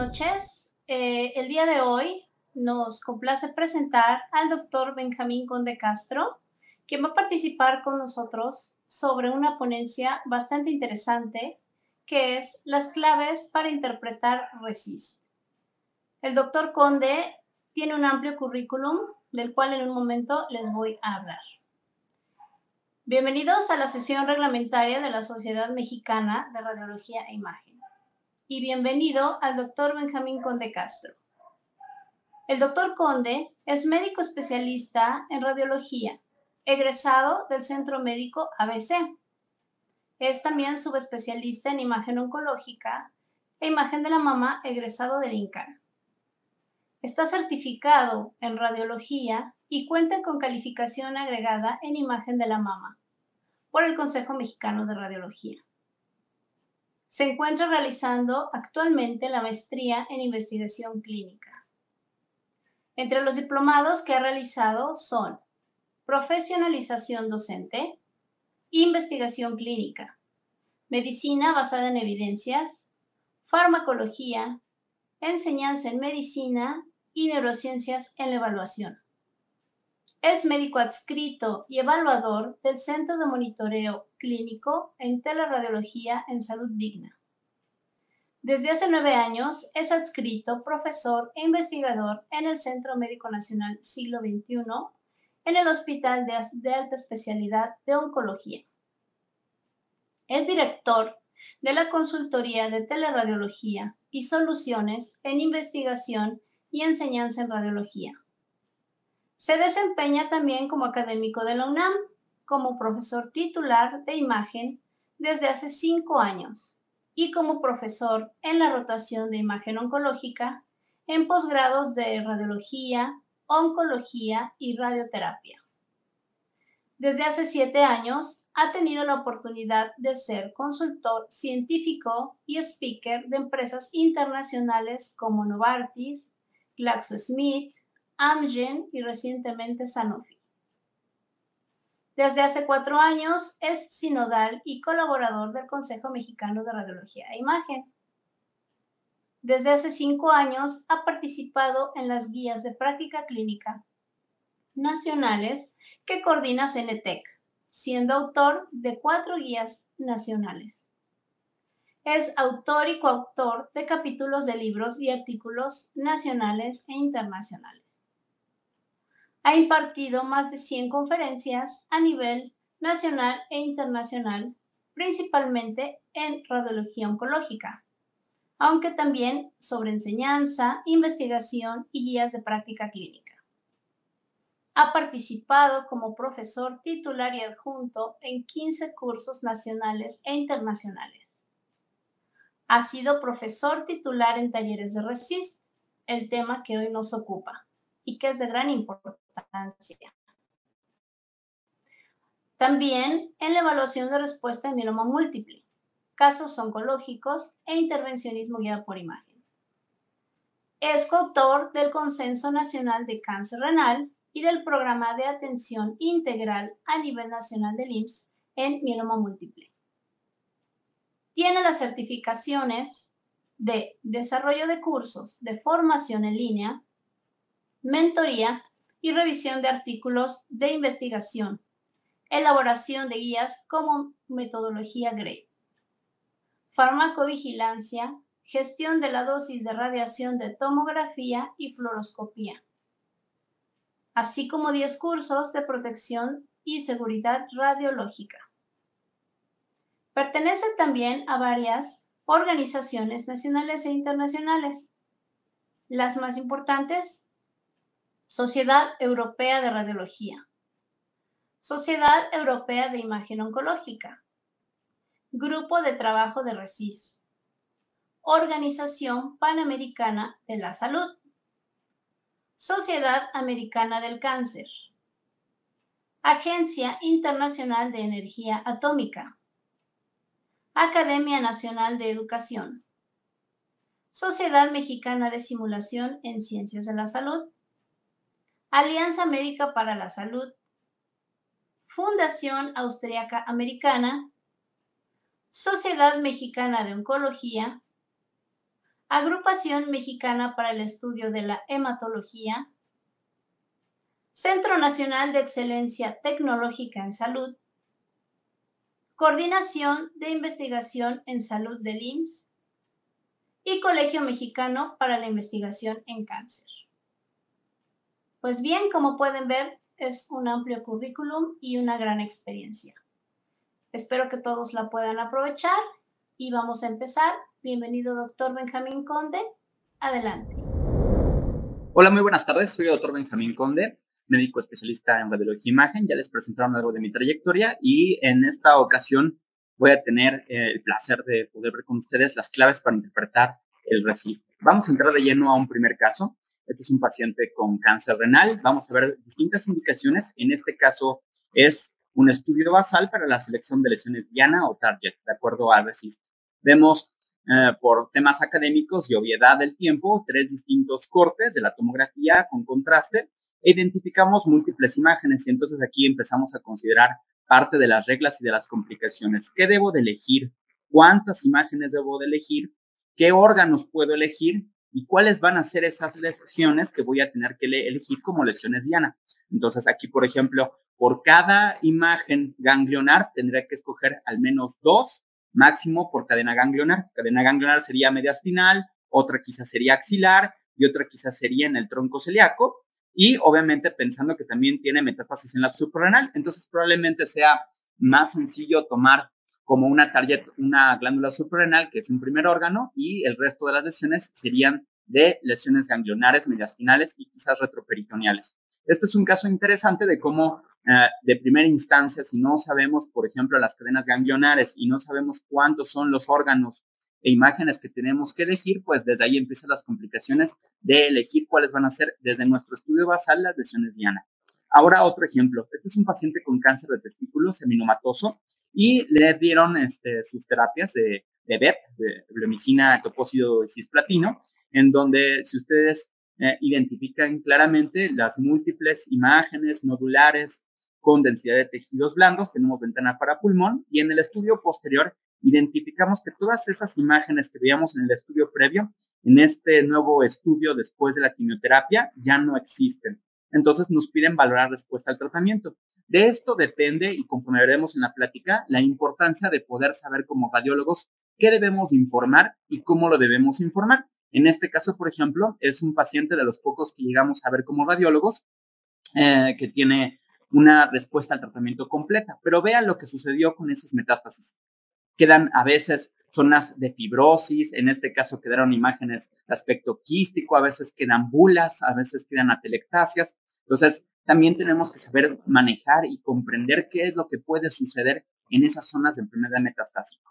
noches. Eh, el día de hoy nos complace presentar al doctor Benjamín Conde Castro, quien va a participar con nosotros sobre una ponencia bastante interesante que es las claves para interpretar Resist. El doctor Conde tiene un amplio currículum del cual en un momento les voy a hablar. Bienvenidos a la sesión reglamentaria de la Sociedad Mexicana de Radiología e Imagen y bienvenido al doctor Benjamín Conde Castro. El doctor Conde es médico especialista en radiología, egresado del Centro Médico ABC. Es también subespecialista en imagen oncológica e imagen de la mama, egresado del INCAR. Está certificado en radiología y cuenta con calificación agregada en imagen de la mama por el Consejo Mexicano de Radiología. Se encuentra realizando actualmente la maestría en investigación clínica. Entre los diplomados que ha realizado son profesionalización docente, investigación clínica, medicina basada en evidencias, farmacología, enseñanza en medicina y neurociencias en la evaluación. Es médico adscrito y evaluador del Centro de Monitoreo Clínico en Teleradiología en Salud Digna. Desde hace nueve años es adscrito, profesor e investigador en el Centro Médico Nacional Siglo XXI en el Hospital de, Alta Especialidad de Oncología. Es director de la Consultoría de Teleradiología y Soluciones en Investigación y Enseñanza en Radiología se desempeña también como académico de la UNAM, como profesor titular de imagen desde hace cinco años y como profesor en la rotación de imagen oncológica en posgrados de radiología, oncología y radioterapia. Desde hace siete años ha tenido la oportunidad de ser consultor científico y speaker de empresas internacionales como Novartis, GlaxoSmith, Amgen y recientemente Sanofi. Desde hace cuatro años es sinodal y colaborador del Consejo Mexicano de Radiología e Imagen. Desde hace cinco años ha participado en las guías de práctica clínica nacionales que coordina Cenetec, siendo autor de cuatro guías nacionales. Es autor y coautor de capítulos de libros y artículos nacionales e internacionales. Ha impartido más de 100 conferencias a nivel nacional e internacional, principalmente en radiología oncológica, aunque también sobre enseñanza, investigación y guías de práctica clínica. Ha participado como profesor titular y adjunto en 15 cursos nacionales e internacionales. Ha sido profesor titular en talleres de RESIST, el tema que hoy nos ocupa y que es de gran importancia también en la evaluación de respuesta en mieloma múltiple, casos oncológicos e intervencionismo guiado por imagen. Es coautor del Consenso Nacional de Cáncer Renal y del Programa de Atención Integral a nivel nacional del IMSS en mieloma múltiple. Tiene las certificaciones de desarrollo de cursos de formación en línea, mentoría y revisión de artículos de investigación, elaboración de guías como metodología GREY, farmacovigilancia, gestión de la dosis de radiación de tomografía y fluoroscopía, así como 10 cursos de protección y seguridad radiológica. Pertenece también a varias organizaciones nacionales e internacionales. Las más importantes Sociedad Europea de Radiología, Sociedad Europea de Imagen Oncológica, Grupo de Trabajo de RESIS, Organización Panamericana de la Salud, Sociedad Americana del Cáncer, Agencia Internacional de Energía Atómica, Academia Nacional de Educación, Sociedad Mexicana de Simulación en Ciencias de la Salud, Alianza Médica para la Salud, Fundación Austriaca Americana, Sociedad Mexicana de Oncología, Agrupación Mexicana para el Estudio de la Hematología, Centro Nacional de Excelencia Tecnológica en Salud, Coordinación de Investigación en Salud del IMSS y Colegio Mexicano para la Investigación en Cáncer. Pues bien, como pueden ver, es un amplio currículum y una gran experiencia. Espero que todos la puedan aprovechar y vamos a empezar. Bienvenido, doctor Benjamín Conde. Adelante. Hola, muy buenas tardes. Soy el doctor Benjamín Conde, médico especialista en radiología e imagen. Ya les presentaron algo de mi trayectoria y en esta ocasión voy a tener eh, el placer de poder ver con ustedes las claves para interpretar el RESIST. Vamos a entrar de lleno a un primer caso. Este es un paciente con cáncer renal. Vamos a ver distintas indicaciones. En este caso es un estudio basal para la selección de lesiones diana o target, de acuerdo al RESIST. Vemos eh, por temas académicos y obviedad del tiempo tres distintos cortes de la tomografía con contraste e identificamos múltiples imágenes y entonces aquí empezamos a considerar parte de las reglas y de las complicaciones. ¿Qué debo de elegir? ¿Cuántas imágenes debo de elegir? ¿Qué órganos puedo elegir? Y cuáles van a ser esas lesiones que voy a tener que elegir como lesiones diana. Entonces, aquí, por ejemplo, por cada imagen ganglionar tendría que escoger al menos dos, máximo por cadena ganglionar. Cadena ganglionar sería mediastinal, otra quizás sería axilar y otra quizás sería en el tronco celíaco. Y obviamente pensando que también tiene metástasis en la suprarrenal, entonces probablemente sea más sencillo tomar como una target, una glándula suprarrenal, que es un primer órgano, y el resto de las lesiones serían de lesiones ganglionares, mediastinales y quizás retroperitoneales. Este es un caso interesante de cómo eh, de primera instancia, si no sabemos, por ejemplo, las cadenas ganglionares y no sabemos cuántos son los órganos e imágenes que tenemos que elegir, pues desde ahí empiezan las complicaciones de elegir cuáles van a ser desde nuestro estudio basal las lesiones diana. Ahora otro ejemplo. Este es un paciente con cáncer de testículo seminomatoso y le dieron este, sus terapias de, BEP, de bleomicina, topócido cisplatino, en donde si ustedes eh, identifican claramente las múltiples imágenes nodulares con densidad de tejidos blandos, tenemos ventana para pulmón y en el estudio posterior identificamos que todas esas imágenes que veíamos en el estudio previo, en este nuevo estudio después de la quimioterapia, ya no existen. Entonces nos piden valorar respuesta al tratamiento. De esto depende, y conforme veremos en la plática, la importancia de poder saber como radiólogos qué debemos informar y cómo lo debemos informar. En este caso, por ejemplo, es un paciente de los pocos que llegamos a ver como radiólogos eh, que tiene una respuesta al tratamiento completa. Pero vean lo que sucedió con esas metástasis. Quedan a veces zonas de fibrosis, en este caso quedaron imágenes de aspecto quístico, a veces quedan bulas, a veces quedan atelectasias. Entonces, también tenemos que saber manejar y comprender qué es lo que puede suceder en esas zonas de enfermedad metastásica.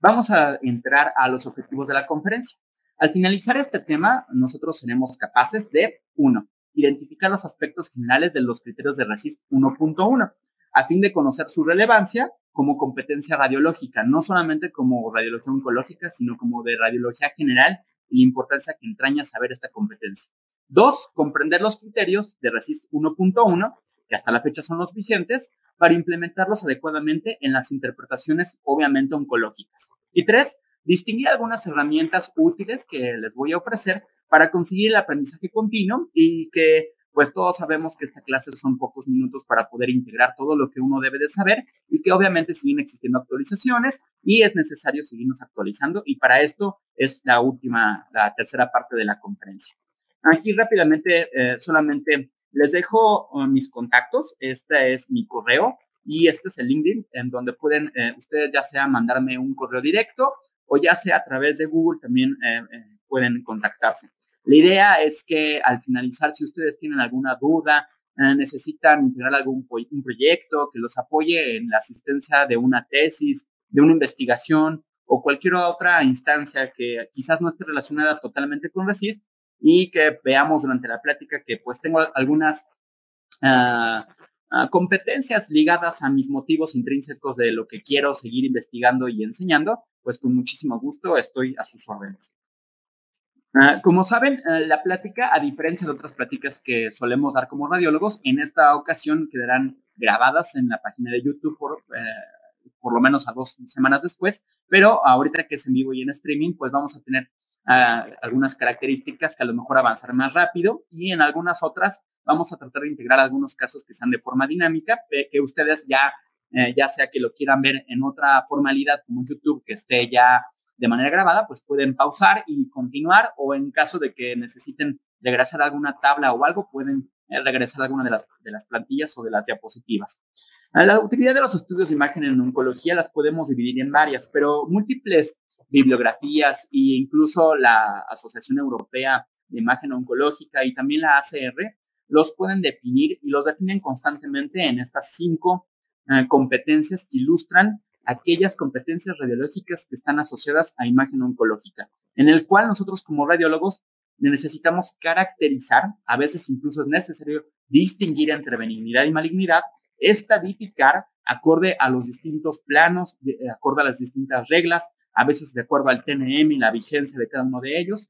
Vamos a entrar a los objetivos de la conferencia. Al finalizar este tema, nosotros seremos capaces de, uno, identificar los aspectos generales de los criterios de RESIST 1.1, a fin de conocer su relevancia como competencia radiológica, no solamente como radiología oncológica, sino como de radiología general y la importancia que entraña saber esta competencia. Dos, comprender los criterios de RESIST 1.1, que hasta la fecha son los vigentes, para implementarlos adecuadamente en las interpretaciones obviamente oncológicas. Y tres, distinguir algunas herramientas útiles que les voy a ofrecer para conseguir el aprendizaje continuo y que pues todos sabemos que esta clase son pocos minutos para poder integrar todo lo que uno debe de saber y que obviamente siguen existiendo actualizaciones y es necesario seguirnos actualizando y para esto es la última, la tercera parte de la conferencia. Aquí rápidamente eh, solamente les dejo uh, mis contactos. Este es mi correo y este es el LinkedIn en donde pueden eh, ustedes ya sea mandarme un correo directo o ya sea a través de Google también eh, pueden contactarse. La idea es que al finalizar, si ustedes tienen alguna duda, necesitan integrar algún un proyecto que los apoye en la asistencia de una tesis, de una investigación o cualquier otra instancia que quizás no esté relacionada totalmente con Resist, y que veamos durante la plática que pues tengo algunas ah, ah, competencias ligadas a mis motivos intrínsecos de lo que quiero seguir investigando y enseñando, pues con muchísimo gusto estoy a sus órdenes. Ah, como saben, la plática, a diferencia de otras pláticas que solemos dar como radiólogos, en esta ocasión quedarán grabadas en la página de YouTube por, eh, por lo menos a dos semanas después, pero ahorita que es en vivo y en streaming, pues vamos a tener algunas características que a lo mejor avanzar más rápido y en algunas otras vamos a tratar de integrar algunos casos que sean de forma dinámica, que ustedes ya, eh, ya sea que lo quieran ver en otra formalidad como YouTube, que esté ya de manera grabada, pues pueden pausar y continuar o en caso de que necesiten regresar a alguna tabla o algo, pueden eh, regresar a alguna de las, de las plantillas o de las diapositivas. La utilidad de los estudios de imagen en oncología las podemos dividir en varias, pero múltiples bibliografías e incluso la Asociación Europea de Imagen Oncológica y también la ACR los pueden definir y los definen constantemente en estas cinco eh, competencias que ilustran aquellas competencias radiológicas que están asociadas a imagen oncológica, en el cual nosotros como radiólogos necesitamos caracterizar, a veces incluso es necesario distinguir entre benignidad y malignidad, estadificar acorde a los distintos planos, de, acorde a las distintas reglas, a veces de acuerdo al TNM y la vigencia de cada uno de ellos.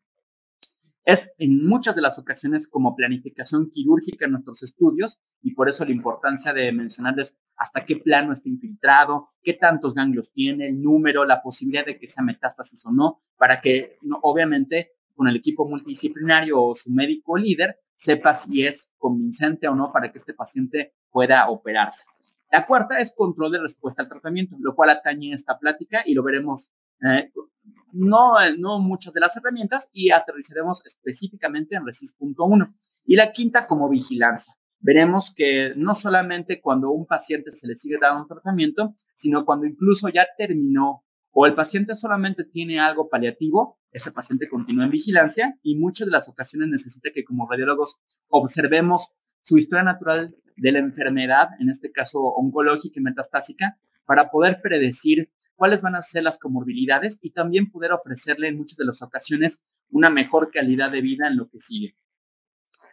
Es en muchas de las ocasiones como planificación quirúrgica en nuestros estudios y por eso la importancia de mencionarles hasta qué plano está infiltrado, qué tantos ganglios tiene, el número, la posibilidad de que sea metástasis o no, para que obviamente con el equipo multidisciplinario o su médico líder sepa si es convincente o no para que este paciente pueda operarse. La cuarta es control de respuesta al tratamiento, lo cual atañe esta plática y lo veremos eh, no, no muchas de las herramientas y aterrizaremos específicamente en RESIS.1. Y la quinta como vigilancia. Veremos que no solamente cuando un paciente se le sigue dando un tratamiento, sino cuando incluso ya terminó o el paciente solamente tiene algo paliativo, ese paciente continúa en vigilancia y muchas de las ocasiones necesita que como radiólogos observemos su historia natural de la enfermedad, en este caso oncológica y metastásica, para poder predecir cuáles van a ser las comorbilidades y también poder ofrecerle en muchas de las ocasiones una mejor calidad de vida en lo que sigue.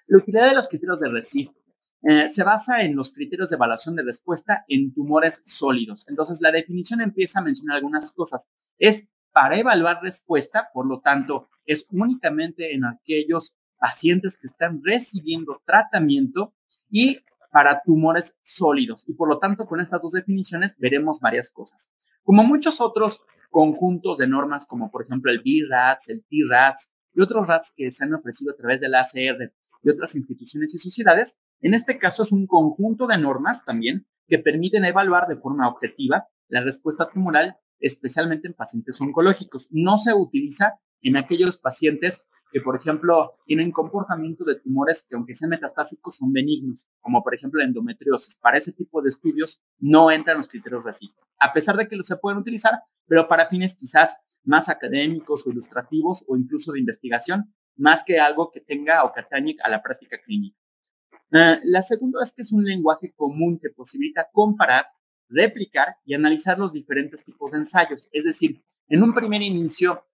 La utilidad de los criterios de RESIST eh, se basa en los criterios de evaluación de respuesta en tumores sólidos. Entonces, la definición empieza a mencionar algunas cosas. Es para evaluar respuesta, por lo tanto, es únicamente en aquellos pacientes que están recibiendo tratamiento y para tumores sólidos. Y por lo tanto, con estas dos definiciones veremos varias cosas. Como muchos otros conjuntos de normas, como por ejemplo el BRATS, el TRATS y otros RATS que se han ofrecido a través de la ACR y otras instituciones y sociedades, en este caso es un conjunto de normas también que permiten evaluar de forma objetiva la respuesta tumoral, especialmente en pacientes oncológicos. No se utiliza en aquellos pacientes que, por ejemplo, tienen comportamiento de tumores que, aunque sean metastásicos, son benignos, como por ejemplo la endometriosis. Para ese tipo de estudios no entran los criterios racistas, a pesar de que los se pueden utilizar, pero para fines quizás más académicos o ilustrativos o incluso de investigación, más que algo que tenga o que atañe a la práctica clínica. Uh, la segunda es que es un lenguaje común que posibilita comparar, replicar y analizar los diferentes tipos de ensayos. Es decir, en un primer inicio,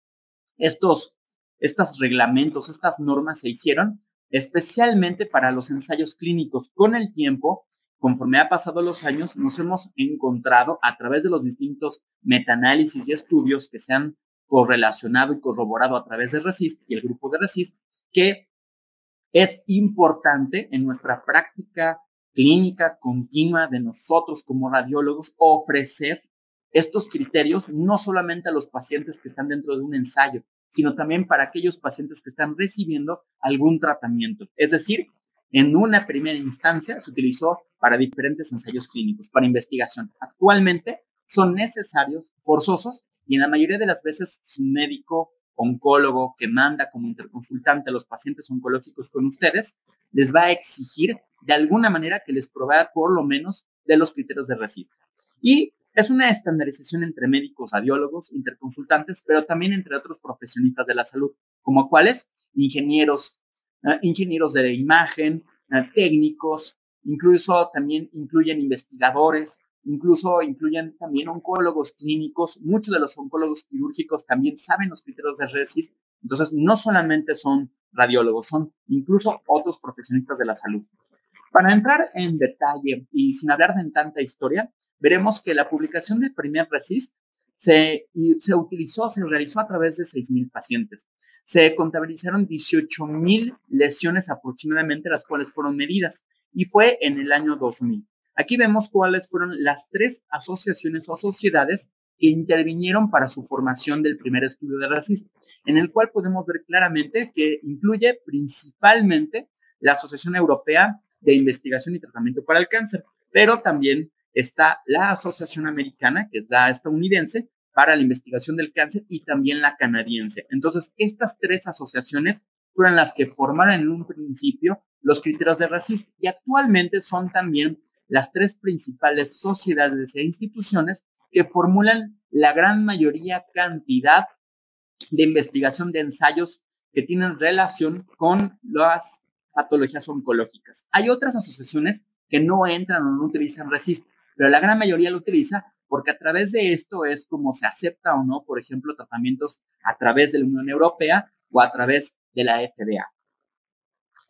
estos, estos reglamentos, estas normas se hicieron especialmente para los ensayos clínicos. Con el tiempo, conforme ha pasado los años, nos hemos encontrado a través de los distintos metaanálisis y estudios que se han correlacionado y corroborado a través de RESIST y el grupo de RESIST, que es importante en nuestra práctica clínica continua de nosotros como radiólogos ofrecer estos criterios no solamente a los pacientes que están dentro de un ensayo, sino también para aquellos pacientes que están recibiendo algún tratamiento. Es decir, en una primera instancia se utilizó para diferentes ensayos clínicos, para investigación. Actualmente son necesarios, forzosos, y en la mayoría de las veces su médico oncólogo que manda como interconsultante a los pacientes oncológicos con ustedes, les va a exigir de alguna manera que les provea por lo menos de los criterios de resistencia. Y es una estandarización entre médicos, radiólogos, interconsultantes, pero también entre otros profesionistas de la salud, como cuáles ingenieros, uh, ingenieros de imagen, uh, técnicos, incluso también incluyen investigadores, incluso incluyen también oncólogos clínicos. Muchos de los oncólogos quirúrgicos también saben los criterios de RESIST. Entonces, no solamente son radiólogos, son incluso otros profesionistas de la salud. Para entrar en detalle y sin hablar de tanta historia, veremos que la publicación del primer RESIST se, se utilizó, se realizó a través de 6.000 pacientes. Se contabilizaron 18.000 lesiones aproximadamente, las cuales fueron medidas, y fue en el año 2000. Aquí vemos cuáles fueron las tres asociaciones o sociedades que intervinieron para su formación del primer estudio de RESIST, en el cual podemos ver claramente que incluye principalmente la Asociación Europea de Investigación y Tratamiento para el Cáncer, pero también está la Asociación Americana, que es la estadounidense, para la investigación del cáncer y también la canadiense. Entonces, estas tres asociaciones fueron las que formaron en un principio los criterios de RESIST y actualmente son también las tres principales sociedades e instituciones que formulan la gran mayoría cantidad de investigación de ensayos que tienen relación con las patologías oncológicas. Hay otras asociaciones que no entran o no utilizan RESIST, pero la gran mayoría lo utiliza porque a través de esto es como se acepta o no, por ejemplo, tratamientos a través de la Unión Europea o a través de la FDA.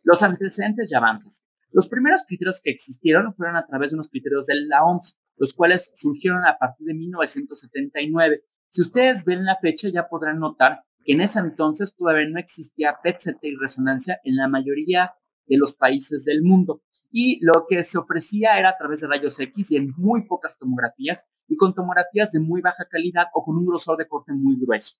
Los antecedentes y avances. Los primeros criterios que existieron fueron a través de unos criterios de la OMS, los cuales surgieron a partir de 1979. Si ustedes ven la fecha, ya podrán notar que en ese entonces todavía no existía PET-CT y resonancia en la mayoría de los países del mundo. Y lo que se ofrecía era a través de rayos X y en muy pocas tomografías y con tomografías de muy baja calidad o con un grosor de corte muy grueso.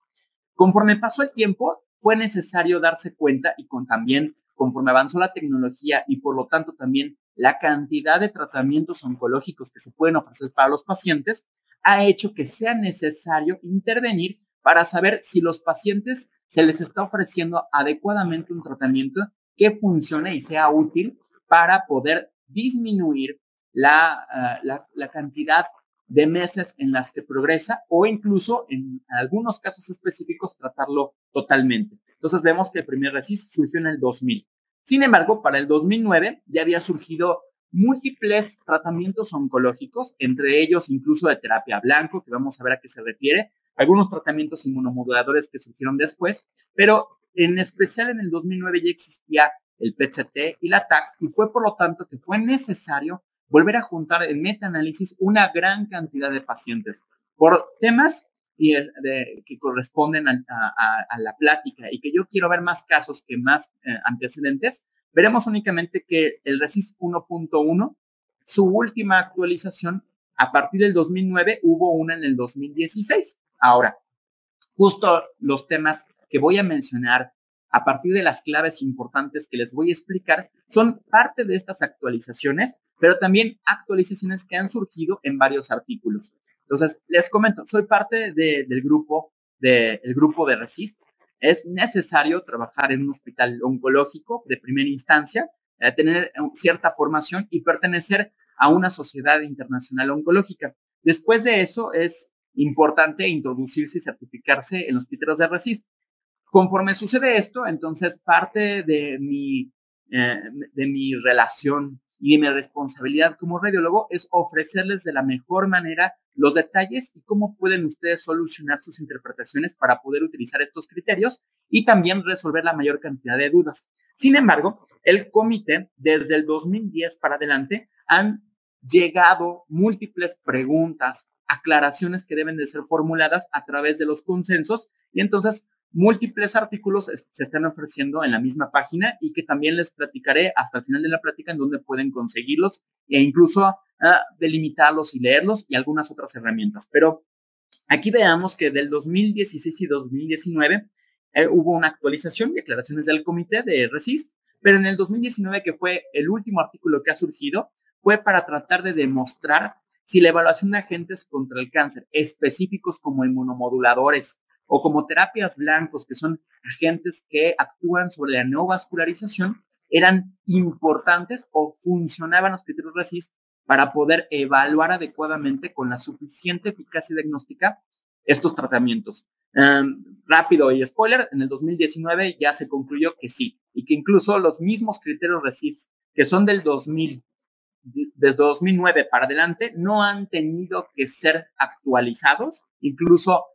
Conforme pasó el tiempo, fue necesario darse cuenta y con también conforme avanzó la tecnología y por lo tanto también la cantidad de tratamientos oncológicos que se pueden ofrecer para los pacientes, ha hecho que sea necesario intervenir para saber si los pacientes se les está ofreciendo adecuadamente un tratamiento que funcione y sea útil para poder disminuir la, uh, la, cantidad de meses en las que progresa o incluso en algunos casos específicos tratarlo totalmente. Entonces vemos que el primer RESIS surgió en el 2000. Sin embargo, para el 2009 ya había surgido múltiples tratamientos oncológicos, entre ellos incluso de terapia blanco, que vamos a ver a qué se refiere, algunos tratamientos inmunomoduladores que surgieron después, pero en especial en el 2009 ya existía el PCT y la TAC y fue por lo tanto que fue necesario volver a juntar en metaanálisis una gran cantidad de pacientes por temas que corresponden a, la plática y que yo quiero ver más casos que más eh, antecedentes, veremos únicamente que el RESIS 1.1, su última actualización, a partir del 2009 hubo una en el 2016. Ahora, justo los temas que voy a mencionar a partir de las claves importantes que les voy a explicar, son parte de estas actualizaciones, pero también actualizaciones que han surgido en varios artículos. Entonces, les comento, soy parte del grupo de, grupo de Resist. Es necesario trabajar en un hospital oncológico de primera instancia, eh, tener eh, cierta formación y pertenecer a una sociedad internacional oncológica. Después de eso, es importante introducirse y certificarse en los criterios de Resist. Conforme sucede esto, entonces parte de mi, eh, de mi relación y de mi responsabilidad como radiólogo es ofrecerles de la mejor manera los detalles y cómo pueden ustedes solucionar sus interpretaciones para poder utilizar estos criterios y también resolver la mayor cantidad de dudas. Sin embargo, el comité desde el 2010 para adelante han llegado múltiples preguntas, aclaraciones que deben de ser formuladas a través de los consensos y entonces múltiples artículos se están ofreciendo en la misma página y que también les platicaré hasta el final de la plática en donde pueden conseguirlos e incluso ah, delimitarlos y leerlos y algunas otras herramientas. Pero aquí veamos que del 2016 y 2019 eh, hubo una actualización y aclaraciones del comité de Resist, pero en el 2019, que fue el último artículo que ha surgido, fue para tratar de demostrar si la evaluación de agentes contra el cáncer específicos como inmunomoduladores, o como terapias blancos, que son agentes que actúan sobre la neovascularización, eran importantes o funcionaban los criterios RESIS para poder evaluar adecuadamente con la suficiente eficacia diagnóstica estos tratamientos. Em, rápido y spoiler, en el 2019 ya se concluyó que sí, y que incluso los mismos criterios RESIS que son del 2000, desde 2009 para adelante, no han tenido que ser actualizados, incluso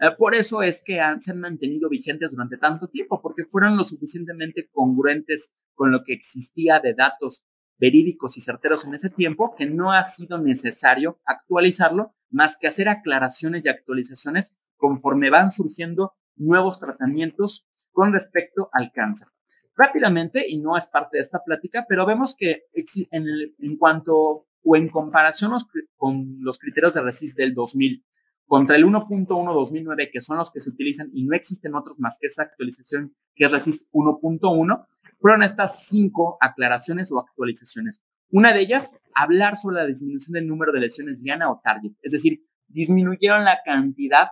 eh, por eso es que han, se han mantenido vigentes durante tanto tiempo, porque fueron lo suficientemente congruentes con lo que existía de datos verídicos y certeros en ese tiempo, que no ha sido necesario actualizarlo, más que hacer aclaraciones y actualizaciones conforme van surgiendo nuevos tratamientos con respecto al cáncer. Rápidamente, y no es parte de esta plática, pero vemos que en, en cuanto o en comparación con los criterios de RESIS del 2000 contra el 1.1-2009, que son los que se utilizan y no existen otros más que esa actualización que es RESIST 1.1, fueron estas cinco aclaraciones o actualizaciones. Una de ellas, hablar sobre la disminución del número de lesiones diana o target, es decir, disminuyeron la cantidad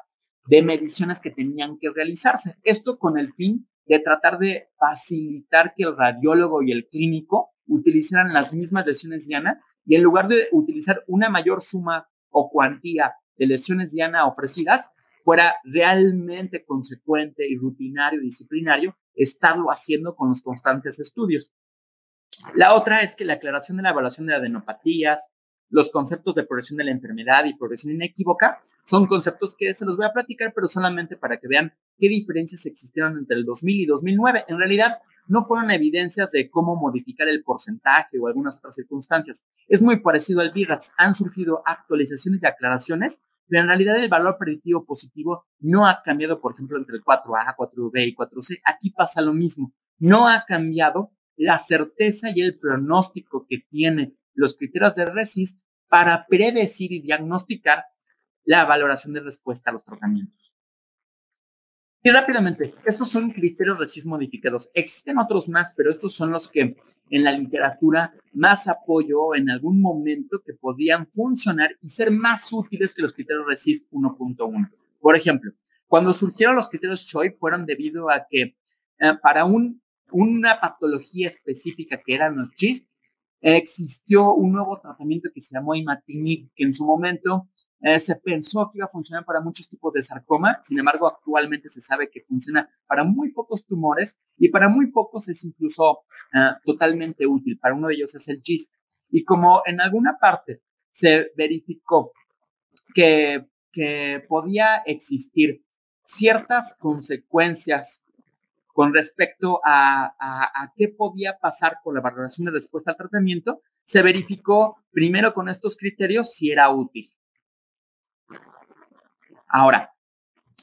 de mediciones que tenían que realizarse. Esto con el fin de tratar de facilitar que el radiólogo y el clínico utilizaran las mismas lesiones diana y en lugar de utilizar una mayor suma o cuantía de lesiones diana ofrecidas, fuera realmente consecuente y rutinario y disciplinario estarlo haciendo con los constantes estudios. La otra es que la aclaración de la evaluación de adenopatías, los conceptos de progresión de la enfermedad y progresión inequívoca son conceptos que se los voy a platicar, pero solamente para que vean qué diferencias existieron entre el 2000 y 2009. En realidad, no fueron evidencias de cómo modificar el porcentaje o algunas otras circunstancias. Es muy parecido al BIRATS. Han surgido actualizaciones y aclaraciones, pero en realidad el valor predictivo positivo no ha cambiado, por ejemplo, entre el 4A, 4B y 4C. Aquí pasa lo mismo. No ha cambiado la certeza y el pronóstico que tiene los criterios de RESIST para predecir y diagnosticar la valoración de respuesta a los tratamientos. Y rápidamente, estos son criterios RESIST modificados. Existen otros más, pero estos son los que en la literatura más apoyo en algún momento que podían funcionar y ser más útiles que los criterios RESIST 1.1. Por ejemplo, cuando surgieron los criterios CHOI fueron debido a que eh, para un, una patología específica que eran los GIST, existió un nuevo tratamiento que se llamó imatinib, que en su momento eh, se pensó que iba a funcionar para muchos tipos de sarcoma, sin embargo, actualmente se sabe que funciona para muy pocos tumores y para muy pocos es incluso eh, totalmente útil. Para uno de ellos es el GIST. Y como en alguna parte se verificó que, que podía existir ciertas consecuencias con respecto a, qué podía pasar con la valoración de respuesta al tratamiento, se verificó primero con estos criterios si era útil. Ahora,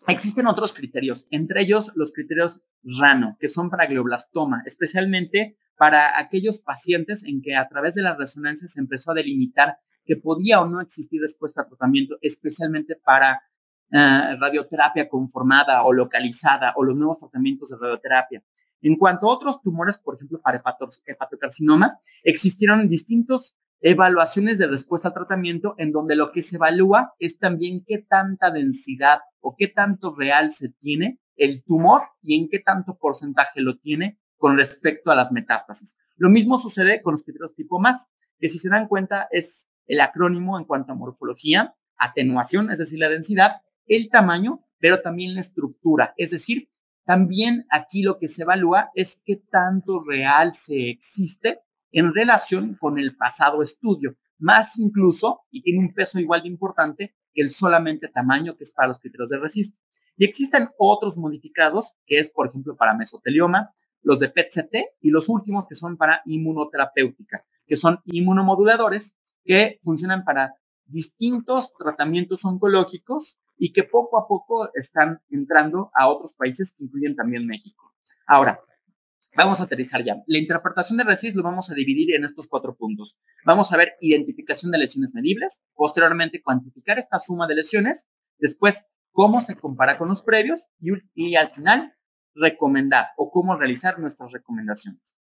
existen otros criterios, entre ellos los criterios RANO, que son para glioblastoma, especialmente para aquellos pacientes en que a través de las resonancias se empezó a delimitar que podía o no existir respuesta al tratamiento, especialmente para radioterapia conformada o localizada o los nuevos tratamientos de radioterapia. En cuanto a otros tumores, por ejemplo, para hepatocarcinoma, existieron distintos evaluaciones de respuesta al tratamiento en donde lo que se evalúa es también qué tanta densidad o qué tanto real se tiene el tumor y en qué tanto porcentaje lo tiene con respecto a las metástasis. Lo mismo sucede con los criterios tipo más, que si se dan cuenta es el acrónimo en cuanto a morfología, atenuación, es decir, la densidad, el tamaño, pero también la estructura. Es decir, también aquí lo que se evalúa es qué tanto real se existe en relación con el pasado estudio, más incluso, y tiene un peso igual de importante que el solamente tamaño que es para los criterios de RESIST. Y existen otros modificados, que es, por ejemplo, para mesotelioma, los de PET-CT y los últimos que son para inmunoterapéutica, que son inmunomoduladores que funcionan para distintos tratamientos oncológicos y que poco a poco están entrando a otros países que incluyen también México. Ahora, Vamos a aterrizar ya. La interpretación de RESIST lo vamos a dividir en estos cuatro puntos. Vamos a ver identificación de lesiones medibles, posteriormente cuantificar esta suma de lesiones, después cómo se compara con los previos y, y al final recomendar o cómo realizar nuestras recomendaciones.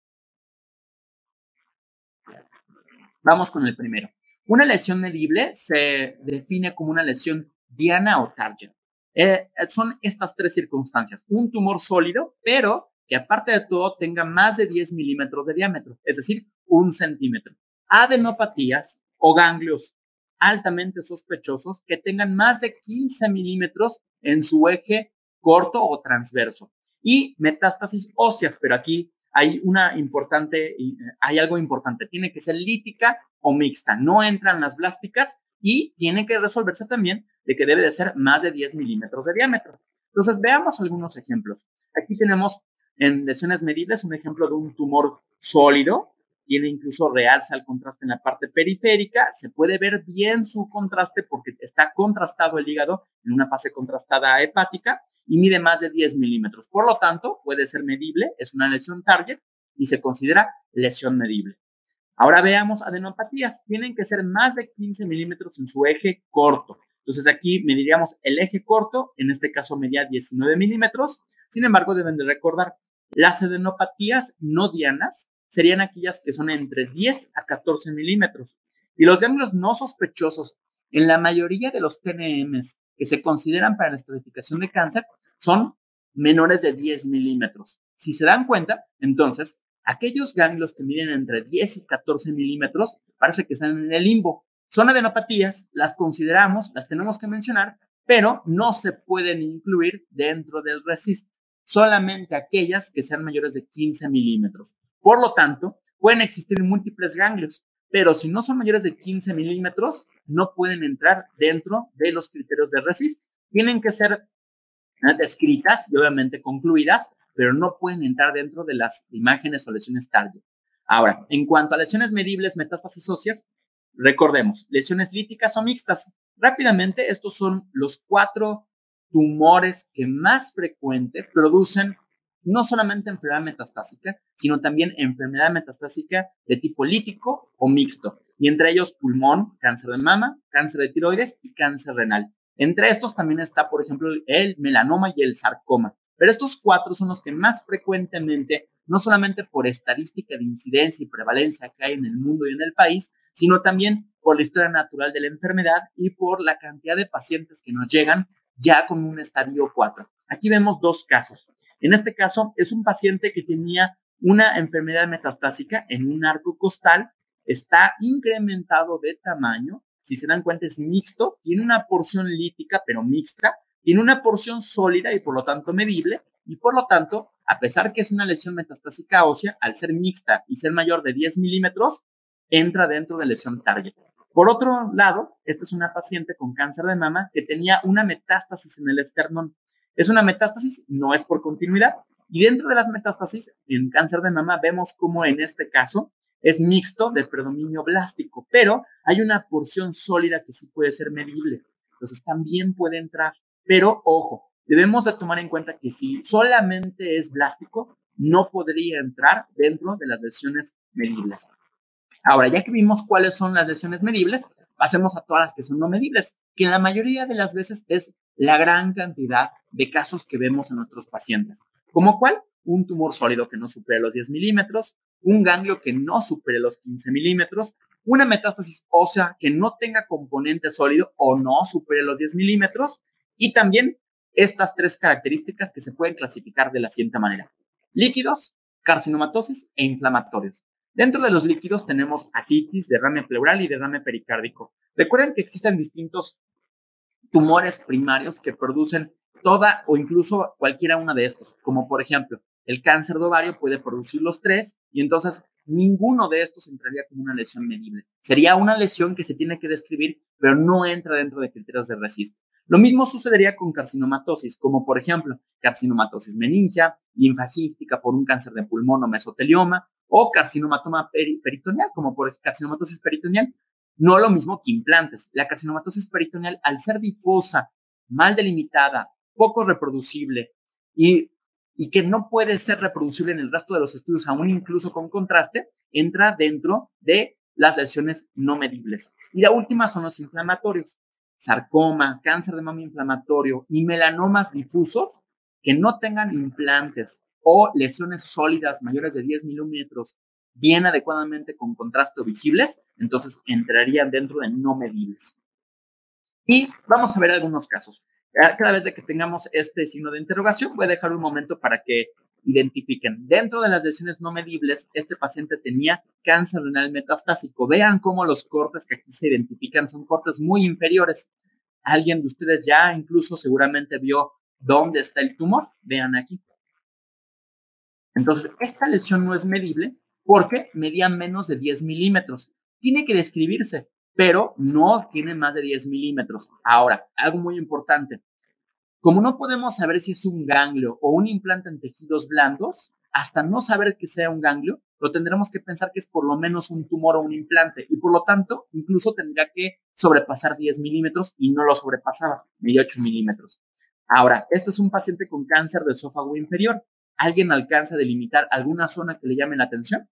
Vamos con el primero. Una lesión medible se define como una lesión diana o target. Eh, son estas tres circunstancias. Un tumor sólido, pero que aparte de todo tenga más de 10 milímetros de diámetro, es decir, un centímetro. Adenopatías o ganglios altamente sospechosos que tengan más de 15 milímetros en su eje corto o transverso. Y metástasis óseas, pero aquí hay una importante, eh, hay algo importante, tiene que ser lítica o mixta, no entran las blásticas y tiene que resolverse también de que debe de ser más de 10 milímetros de diámetro. Entonces, veamos algunos ejemplos. Aquí tenemos en lesiones medibles, un ejemplo de un tumor sólido, tiene incluso realza el contraste en la parte periférica, se puede ver bien su contraste porque está contrastado el hígado en una fase contrastada hepática y mide más de 10 milímetros. Por lo tanto, puede ser medible, es una lesión target y se considera lesión medible. Ahora veamos adenopatías. Tienen que ser más de 15 milímetros en su eje corto. Entonces aquí mediríamos el eje corto, en este caso medía 19 milímetros. Sin embargo, deben de recordar, las adenopatías no dianas serían aquellas que son entre 10 a 14 milímetros. Y los ganglios no sospechosos, en la mayoría de los TNMs que se consideran para la estratificación de cáncer, son menores de 10 milímetros. Si se dan cuenta, entonces, aquellos ganglios que miden entre 10 y 14 milímetros parece que están en el limbo. Son adenopatías, las consideramos, las tenemos que mencionar, pero no se pueden incluir dentro del RESIST, solamente aquellas que sean mayores de 15 milímetros. Por lo tanto, pueden existir múltiples ganglios, pero si no son mayores de 15 milímetros, no pueden entrar dentro de los criterios de RESIST. Tienen que ser descritas y obviamente concluidas, pero no pueden entrar dentro de las imágenes o lesiones target. Ahora, en cuanto a lesiones medibles, metástasis óseas, recordemos, lesiones líticas o mixtas. Rápidamente, estos son los cuatro tumores que más frecuente producen no solamente enfermedad metastásica, sino también enfermedad metastásica de tipo lítico o mixto, y entre ellos pulmón, cáncer de mama, cáncer de tiroides y cáncer renal. Entre estos también está, por ejemplo, el melanoma y el sarcoma. Pero estos cuatro son los que más frecuentemente, no solamente por estadística de incidencia y prevalencia que hay en el mundo y en el país, sino también por la historia natural de la enfermedad y por la cantidad de pacientes que nos llegan ya con un estadio 4. Aquí vemos dos casos. En este caso es un paciente que tenía una enfermedad metastásica en un arco costal, está incrementado de tamaño, si se dan cuenta es mixto, tiene una porción lítica pero mixta, tiene una porción sólida y por lo tanto medible, y por lo tanto, a pesar que es una lesión metastásica ósea, al ser mixta y ser mayor de 10 milímetros, entra dentro de lesión target. Por otro lado, esta es una paciente con cáncer de mama que tenía una metástasis en el esternón. Es una metástasis, no es por continuidad. Y dentro de las metástasis, en cáncer de mama, vemos como en este caso es mixto de predominio blástico, pero hay una porción sólida que sí puede ser medible. Entonces también puede entrar. Pero ojo, debemos de tomar en cuenta que si solamente es blástico, no podría entrar dentro de las lesiones medibles. Ahora, ya que vimos cuáles son las lesiones medibles, pasemos a todas las que son no medibles, que la mayoría de las veces es la gran cantidad de casos que vemos en nuestros pacientes. ¿Como cuál? Un tumor sólido que no supere los 10 milímetros, un ganglio que no supere los 15 milímetros, una metástasis ósea que no tenga componente sólido o no supere los 10 milímetros, y también estas tres características que se pueden clasificar de la siguiente manera. Líquidos, carcinomatosis e inflamatorios. Dentro de los líquidos tenemos asitis, derrame pleural y derrame pericárdico. Recuerden que existen distintos tumores primarios que producen toda o incluso cualquiera una de estos, como por ejemplo, el cáncer de ovario puede producir los tres y entonces ninguno de estos entraría como una lesión medible. Sería una lesión que se tiene que describir, pero no entra dentro de criterios de resist. Lo mismo sucedería con carcinomatosis, como por ejemplo carcinomatosis meningia, linfagística por un cáncer de pulmón o mesotelioma, o carcinomatoma peritoneal, como por carcinomatosis peritoneal. No lo mismo que implantes. La carcinomatosis peritoneal, al ser difusa, mal delimitada, poco reproducible y, y que no puede ser reproducible en el resto de los estudios, aún incluso con contraste, entra dentro de las lesiones no medibles. Y la última son los inflamatorios. Sarcoma, cáncer de mama inflamatorio y melanomas difusos que no tengan implantes o lesiones sólidas mayores de 10 milímetros bien adecuadamente con contraste visibles, entonces entrarían dentro de no medibles. Y vamos a ver algunos casos. Cada vez que tengamos este signo de interrogación, voy a dejar un momento para que identifiquen. Dentro de las lesiones no medibles, este paciente tenía cáncer renal metastásico. Vean cómo los cortes que aquí se identifican son cortes muy inferiores. Alguien de ustedes ya incluso seguramente vio dónde está el tumor. Vean aquí. Entonces, esta lesión no es medible porque medía menos de 10 milímetros. Tiene que describirse, pero no tiene más de 10 milímetros. Ahora, algo muy importante. Como no podemos saber si es un ganglio o un implante en tejidos blandos, hasta no saber que sea un ganglio, lo tendremos que pensar que es por lo menos un tumor o un implante y por lo tanto incluso tendría que sobrepasar 10 milímetros y no lo sobrepasaba, medio 8 milímetros. Ahora, este es un paciente con cáncer de esófago inferior. ¿Alguien alcanza a delimitar alguna zona que le llame la atención?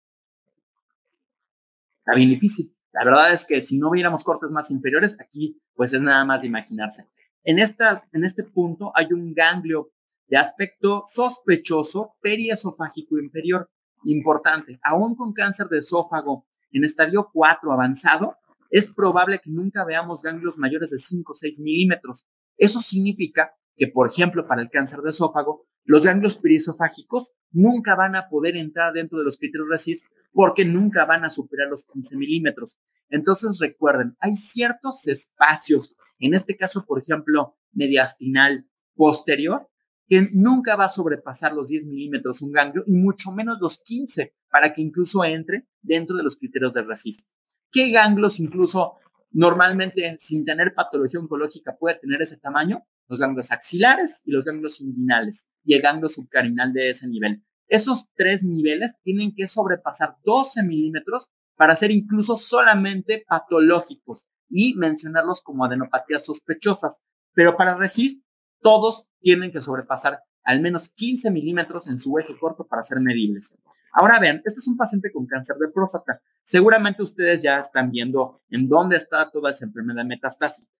Está bien difícil. La verdad es que si no viéramos cortes más inferiores, aquí pues es nada más imaginarse. En, esta, en este punto hay un ganglio de aspecto sospechoso periesofágico inferior. Importante, aún con cáncer de esófago en estadio 4 avanzado, es probable que nunca veamos ganglios mayores de 5 o 6 milímetros. Eso significa que, por ejemplo, para el cáncer de esófago, los ganglios periesofágicos nunca van a poder entrar dentro de los criterios porque nunca van a superar los 15 milímetros. Entonces, recuerden, hay ciertos espacios, en este caso, por ejemplo, mediastinal posterior, que nunca va a sobrepasar los 10 milímetros un ganglio y mucho menos los 15 para que incluso entre dentro de los criterios de RESIST. ¿Qué ganglios incluso normalmente sin tener patología oncológica puede tener ese tamaño? Los ganglios axilares y los ganglios inguinales y el ganglio subcarinal de ese nivel. Esos tres niveles tienen que sobrepasar 12 milímetros para ser incluso solamente patológicos y mencionarlos como adenopatías sospechosas. Pero para RESIST todos tienen que sobrepasar al menos 15 milímetros en su eje corto para ser medibles. Ahora vean, este es un paciente con cáncer de próstata. Seguramente ustedes ya están viendo en dónde está toda esa enfermedad metastásica.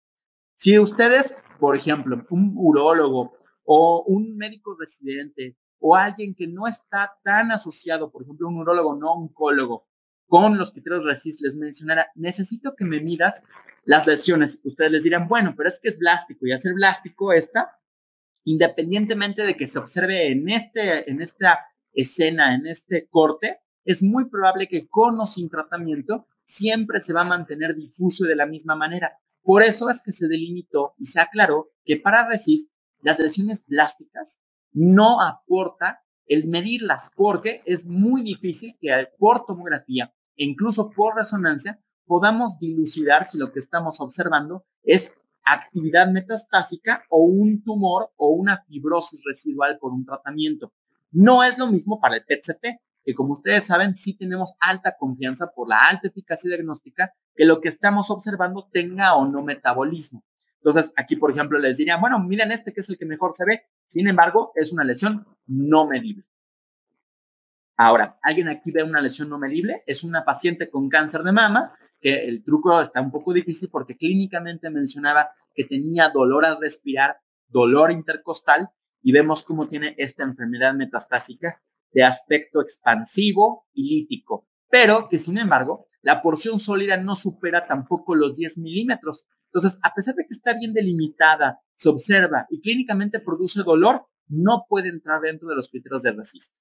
Si ustedes, por ejemplo, un urólogo o un médico residente o alguien que no está tan asociado, por ejemplo, un urólogo no oncólogo, con los criterios RESIS les mencionara, necesito que me midas las lesiones. Ustedes les dirán, bueno, pero es que es blástico y hacer blástico esta, independientemente de que se observe en, este, en esta escena, en este corte, es muy probable que con o sin tratamiento siempre se va a mantener difuso de la misma manera. Por eso es que se delimitó y se aclaró que para RESIST las lesiones plásticas no aporta el medirlas, porque es muy difícil que por tomografía e incluso por resonancia podamos dilucidar si lo que estamos observando es actividad metastásica o un tumor o una fibrosis residual por un tratamiento. No es lo mismo para el PET-CT, que como ustedes saben, sí tenemos alta confianza por la alta eficacia diagnóstica que lo que estamos observando tenga o no metabolismo. Entonces, aquí, por ejemplo, les diría, bueno, miren este que es el que mejor se ve. Sin embargo, es una lesión no medible. Ahora, ¿alguien aquí ve una lesión no medible? Es una paciente con cáncer de mama, que el truco está un poco difícil porque clínicamente mencionaba que tenía dolor al respirar, dolor intercostal, y vemos cómo tiene esta enfermedad metastásica de aspecto expansivo y lítico, pero que sin embargo la porción sólida no supera tampoco los 10 milímetros. Entonces, a pesar de que está bien delimitada, se observa y clínicamente produce dolor, no puede entrar dentro de los criterios de RESIST.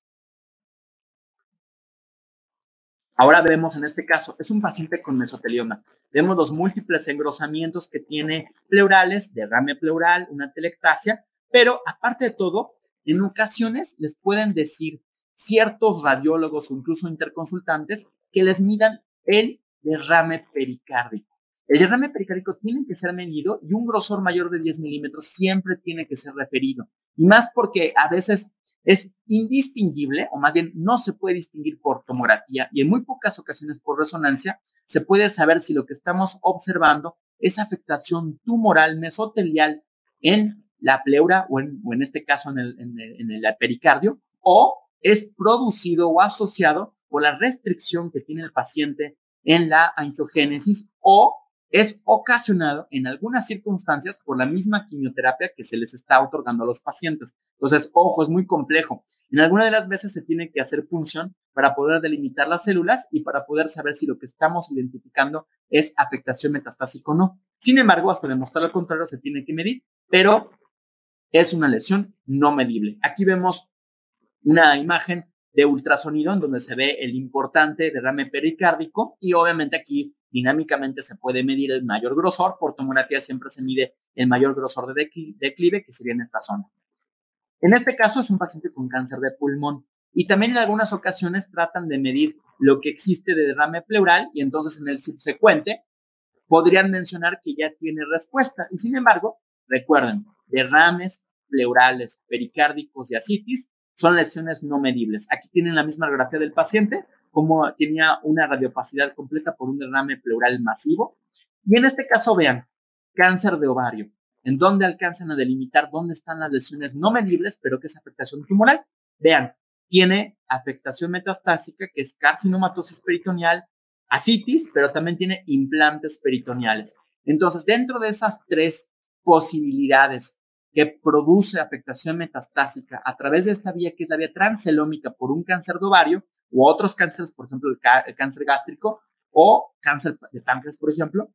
Ahora vemos en este caso, es un paciente con mesotelioma. Vemos los múltiples engrosamientos que tiene pleurales, derrame pleural, una telectasia, pero aparte de todo, en ocasiones les pueden decir ciertos radiólogos o incluso interconsultantes que les midan el derrame pericárdico. El derrame pericárdico tiene que ser medido y un grosor mayor de 10 milímetros siempre tiene que ser referido. Y más porque a veces es indistinguible, o más bien no se puede distinguir por tomografía y en muy pocas ocasiones por resonancia, se puede saber si lo que estamos observando es afectación tumoral mesotelial en la pleura o en, este caso en el, en el pericardio, o es producido o asociado por la restricción que tiene el paciente en la angiogénesis o es ocasionado en algunas circunstancias por la misma quimioterapia que se les está otorgando a los pacientes. Entonces, ojo, es muy complejo. En alguna de las veces se tiene que hacer punción para poder delimitar las células y para poder saber si lo que estamos identificando es afectación metastásica o no. Sin embargo, hasta demostrar lo contrario se tiene que medir, pero es una lesión no medible. Aquí vemos una imagen de ultrasonido en donde se ve el importante derrame pericárdico y obviamente aquí dinámicamente se puede medir el mayor grosor, por tomografía siempre se mide el mayor grosor de declive, que sería en esta zona. En este caso es un paciente con cáncer de pulmón y también en algunas ocasiones tratan de medir lo que existe de derrame pleural y entonces en el subsecuente podrían mencionar que ya tiene respuesta. Y sin embargo, recuerden, derrames pleurales, pericárdicos y asitis son lesiones no medibles. Aquí tienen la misma radiografía del paciente, como tenía una radiopacidad completa por un derrame pleural masivo. Y en este caso, vean, cáncer de ovario, en donde alcanzan a delimitar dónde están las lesiones no medibles, pero que es afectación tumoral. Vean, tiene afectación metastásica, que es carcinomatosis peritoneal, asitis, pero también tiene implantes peritoneales. Entonces, dentro de esas tres posibilidades que produce afectación metastásica a través de esta vía que es la vía transcelómica por un cáncer de ovario u otros cánceres, por ejemplo, el, cáncer gástrico o cáncer de páncreas, por ejemplo,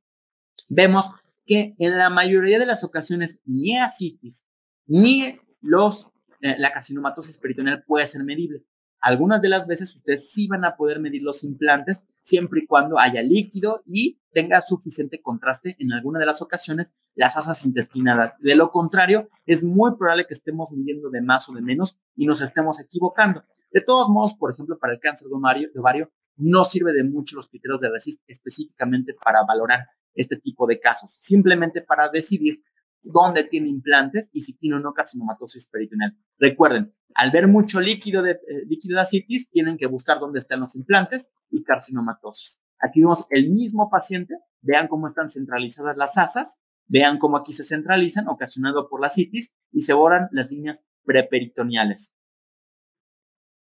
vemos que en la mayoría de las ocasiones ni asitis ni los, eh, la carcinomatosis peritoneal puede ser medible. Algunas de las veces ustedes sí van a poder medir los implantes siempre y cuando haya líquido y tenga suficiente contraste en alguna de las ocasiones las asas intestinales. De lo contrario, es muy probable que estemos midiendo de más o de menos y nos estemos equivocando. De todos modos, por ejemplo, para el cáncer de ovario, no sirve de mucho los criterios de RESIST específicamente para valorar este tipo de casos, simplemente para decidir dónde tiene implantes y si tiene o no carcinomatosis peritoneal. Recuerden, al ver mucho líquido de, eh, líquido de asitis, tienen que buscar dónde están los implantes y carcinomatosis. Aquí vemos el mismo paciente, vean cómo están centralizadas las asas, vean cómo aquí se centralizan, ocasionado por la asitis, y se borran las líneas preperitoneales.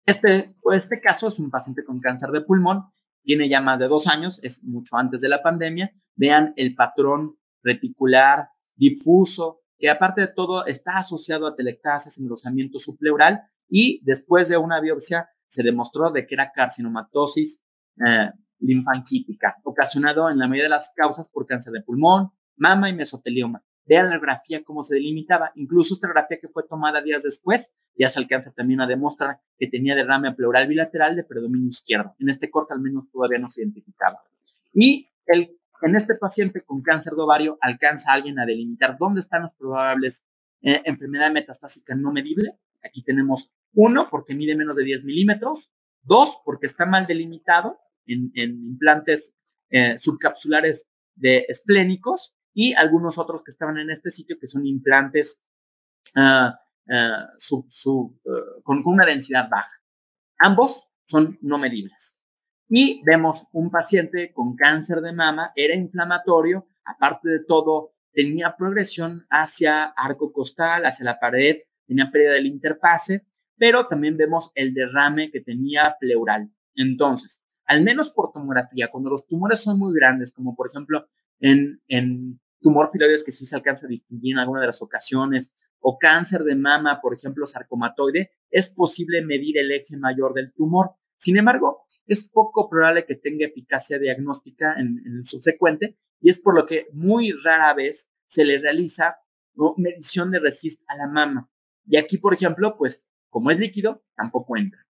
Este, este caso es un paciente con cáncer de pulmón, tiene ya más de dos años, es mucho antes de la pandemia. Vean el patrón reticular difuso, que aparte de todo está asociado a telectasis, engrosamiento subpleural y después de una biopsia se demostró de que era carcinomatosis eh, linfanquítica, ocasionado en la mayoría de las causas por cáncer de pulmón, mama y mesotelioma. Vean la grafía cómo se delimitaba. Incluso esta grafía que fue tomada días después ya se alcanza también a demostrar que tenía derrame pleural bilateral de predominio izquierdo. En este corte al menos todavía no se identificaba. Y el en este paciente con cáncer de ovario, ¿alcanza alguien a delimitar dónde están los probables eh, enfermedad metastásica no medible? Aquí tenemos uno, porque mide menos de 10 milímetros, dos, porque está mal delimitado en, implantes eh, subcapsulares de esplénicos, y algunos otros que estaban en este sitio que son implantes ah, ah, con una densidad baja. Ambos son no medibles. Y vemos un paciente con cáncer de mama, era inflamatorio, aparte de todo, tenía progresión hacia arco costal, hacia la pared, tenía pérdida del interfase, pero también vemos el derrame que tenía pleural. Entonces, al menos por tomografía, cuando los tumores son muy grandes, como por ejemplo en, en tumor filoides que sí se alcanza a distinguir en alguna de las ocasiones, o cáncer de mama, por ejemplo, sarcomatoide, es posible medir el eje mayor del tumor. Sin embargo, es poco probable que tenga eficacia diagnóstica en, el subsecuente y es por lo que muy rara vez se le realiza medición de resist a la mama. Y aquí, por ejemplo, pues como es líquido, tampoco entra.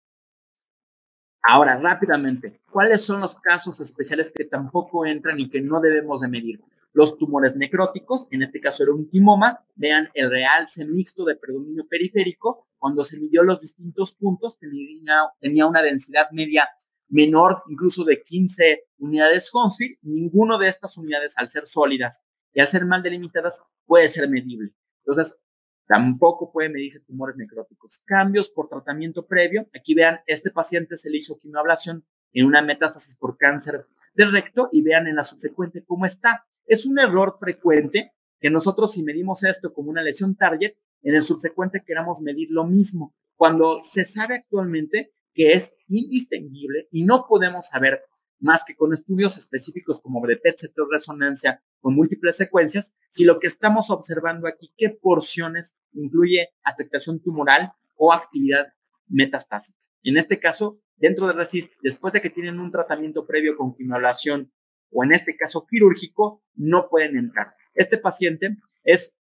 Ahora, rápidamente, ¿cuáles son los casos especiales que tampoco entran y que no debemos de medir? Los tumores necróticos, en este caso era un timoma, vean el realce mixto de predominio periférico, cuando se midió los distintos puntos, tenía, una densidad media menor, incluso de 15 unidades Hounsfield. Ninguno de estas unidades, al ser sólidas y al ser mal delimitadas, puede ser medible. Entonces, tampoco puede medirse tumores necróticos. Cambios por tratamiento previo. Aquí vean, este paciente se le hizo quimioablación en una metástasis por cáncer del recto y vean en la subsecuente cómo está. Es un error frecuente que nosotros si medimos esto como una lesión target, en el subsecuente queramos medir lo mismo, cuando se sabe actualmente que es indistinguible y no podemos saber más que con estudios específicos como PET resonancia con múltiples secuencias, si lo que estamos observando aquí, qué porciones incluye afectación tumoral o actividad metastásica. En este caso, dentro de RESIST, después de que tienen un tratamiento previo con quimioablación o en este caso quirúrgico, no pueden entrar. Este paciente es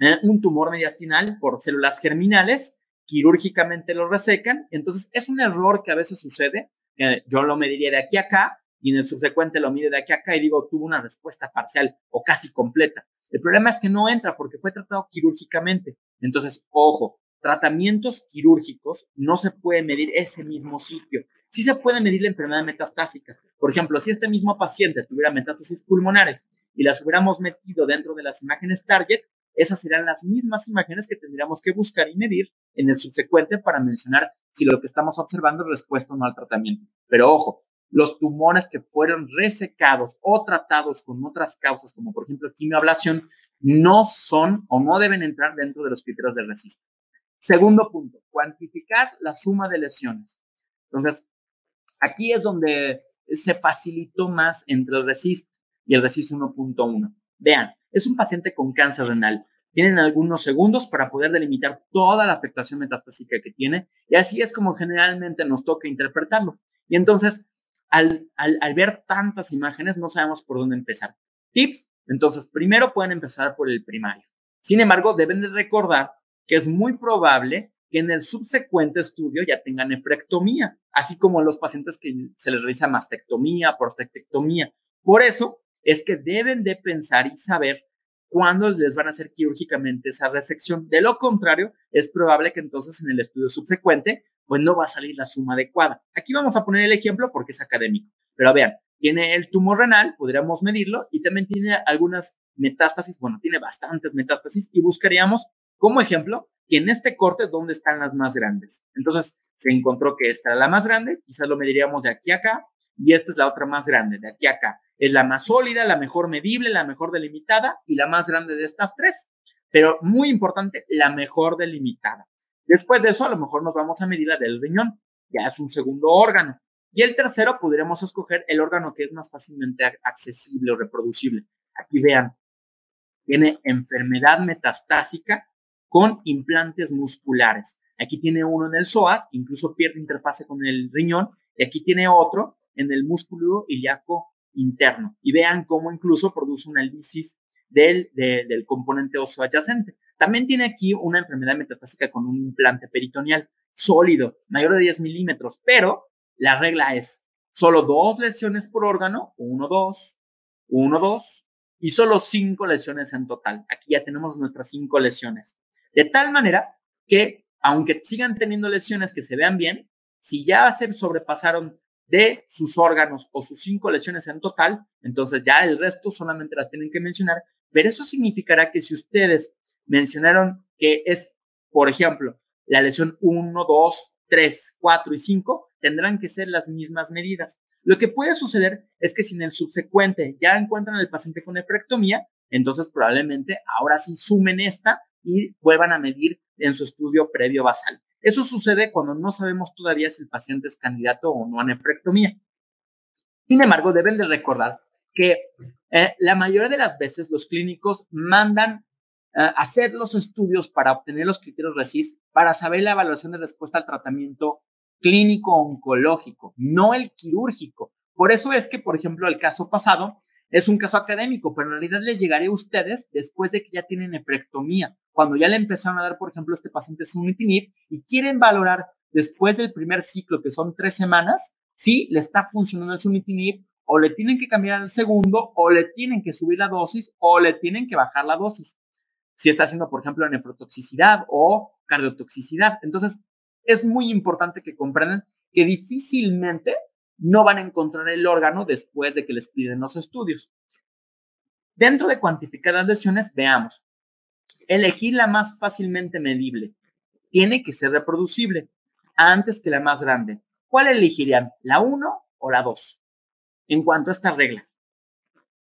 ¿eh? un tumor mediastinal por células germinales, quirúrgicamente lo resecan, entonces es un error que a veces sucede, yo lo mediría de aquí a acá y en el subsecuente lo mide de aquí a acá y digo, tuvo una respuesta parcial o casi completa. El problema es que no entra porque fue tratado quirúrgicamente. Entonces, ojo, tratamientos quirúrgicos no se puede medir ese mismo sitio. Sí se puede medir la enfermedad metastásica. Por ejemplo, si este mismo paciente tuviera metástasis pulmonares y las hubiéramos metido dentro de las imágenes target, esas serán las mismas imágenes que tendríamos que buscar y medir en el subsecuente para mencionar si lo que estamos observando es respuesta o no al tratamiento. Pero ojo, los tumores que fueron resecados o tratados con otras causas, como por ejemplo quimioablación, no son o no deben entrar dentro de los criterios de resistencia. Segundo punto, cuantificar la suma de lesiones. Entonces, aquí es donde se facilitó más entre el RESIST y el RESIST 1.1. Vean, es un paciente con cáncer renal. Tienen algunos segundos para poder delimitar toda la afectación metastásica que tiene y así es como generalmente nos toca interpretarlo. Y entonces, al, al, ver tantas imágenes, no sabemos por dónde empezar. Tips, entonces, primero pueden empezar por el primario. Sin embargo, deben de recordar que es muy probable que en el subsecuente estudio ya tengan nefrectomía, así como los pacientes que se les realiza mastectomía, prostatectomía. Por eso es que deben de pensar y saber cuándo les van a hacer quirúrgicamente esa resección. De lo contrario, es probable que entonces en el estudio subsecuente, pues no va a salir la suma adecuada. Aquí vamos a poner el ejemplo porque es académico. Pero vean, tiene el tumor renal, podríamos medirlo, y también tiene algunas metástasis, bueno, tiene bastantes metástasis, y buscaríamos como ejemplo que en este corte, ¿dónde están las más grandes? Entonces, se encontró que esta era la más grande, quizás lo mediríamos de aquí a acá, y esta es la otra más grande, de aquí a acá. Es la más sólida, la mejor medible, la mejor delimitada y la más grande de estas tres. Pero muy importante, la mejor delimitada. Después de eso, a lo mejor nos vamos a medir la del riñón. Ya es un segundo órgano. Y el tercero, podríamos escoger el órgano que es más fácilmente accesible o reproducible. Aquí vean, tiene enfermedad metastásica con implantes musculares. Aquí tiene uno en el psoas, que incluso pierde interfase con el riñón, y aquí tiene otro en el músculo ilíaco interno. Y vean cómo incluso produce una lisis del, del componente óseo adyacente. También tiene aquí una enfermedad metastásica con un implante peritoneal sólido, mayor de 10 milímetros, pero la regla es solo dos lesiones por órgano, uno, dos, uno, dos, y solo cinco lesiones en total. Aquí ya tenemos nuestras cinco lesiones. De tal manera que, aunque sigan teniendo lesiones que se vean bien, si ya se sobrepasaron de sus órganos o sus cinco lesiones en total, entonces ya el resto solamente las tienen que mencionar, pero eso significará que si ustedes mencionaron que es, por ejemplo, la lesión 1, 2, 3, 4 y 5, tendrán que ser las mismas medidas. Lo que puede suceder es que si en el subsecuente ya encuentran al paciente con nefrectomía, entonces probablemente ahora sí sumen esta y vuelvan a medir en su estudio previo basal. Eso sucede cuando no sabemos todavía si el paciente es candidato o no a nefrectomía. Sin embargo, deben de recordar que eh, la mayoría de las veces los clínicos mandan eh, hacer los estudios para obtener los criterios RECIS para saber la evaluación de respuesta al tratamiento clínico oncológico, no el quirúrgico. Por eso es que, por ejemplo, el caso pasado es un caso académico, pero en realidad les llegaré a ustedes después de que ya tienen nefrectomía, cuando ya le empezaron a dar, por ejemplo, a este paciente sunitinib y quieren valorar después del primer ciclo, que son tres semanas, si le está funcionando el sunitinib o le tienen que cambiar al segundo o le tienen que subir la dosis o le tienen que bajar la dosis. Si está haciendo, por ejemplo, nefrotoxicidad o cardiotoxicidad. Entonces, es muy importante que comprendan que difícilmente no van a encontrar el órgano después de que les piden los estudios. Dentro de cuantificar las lesiones, veamos. Elegir la más fácilmente medible. Tiene que ser reproducible antes que la más grande. ¿Cuál elegirían? ¿La 1 o la 2? En cuanto a esta regla,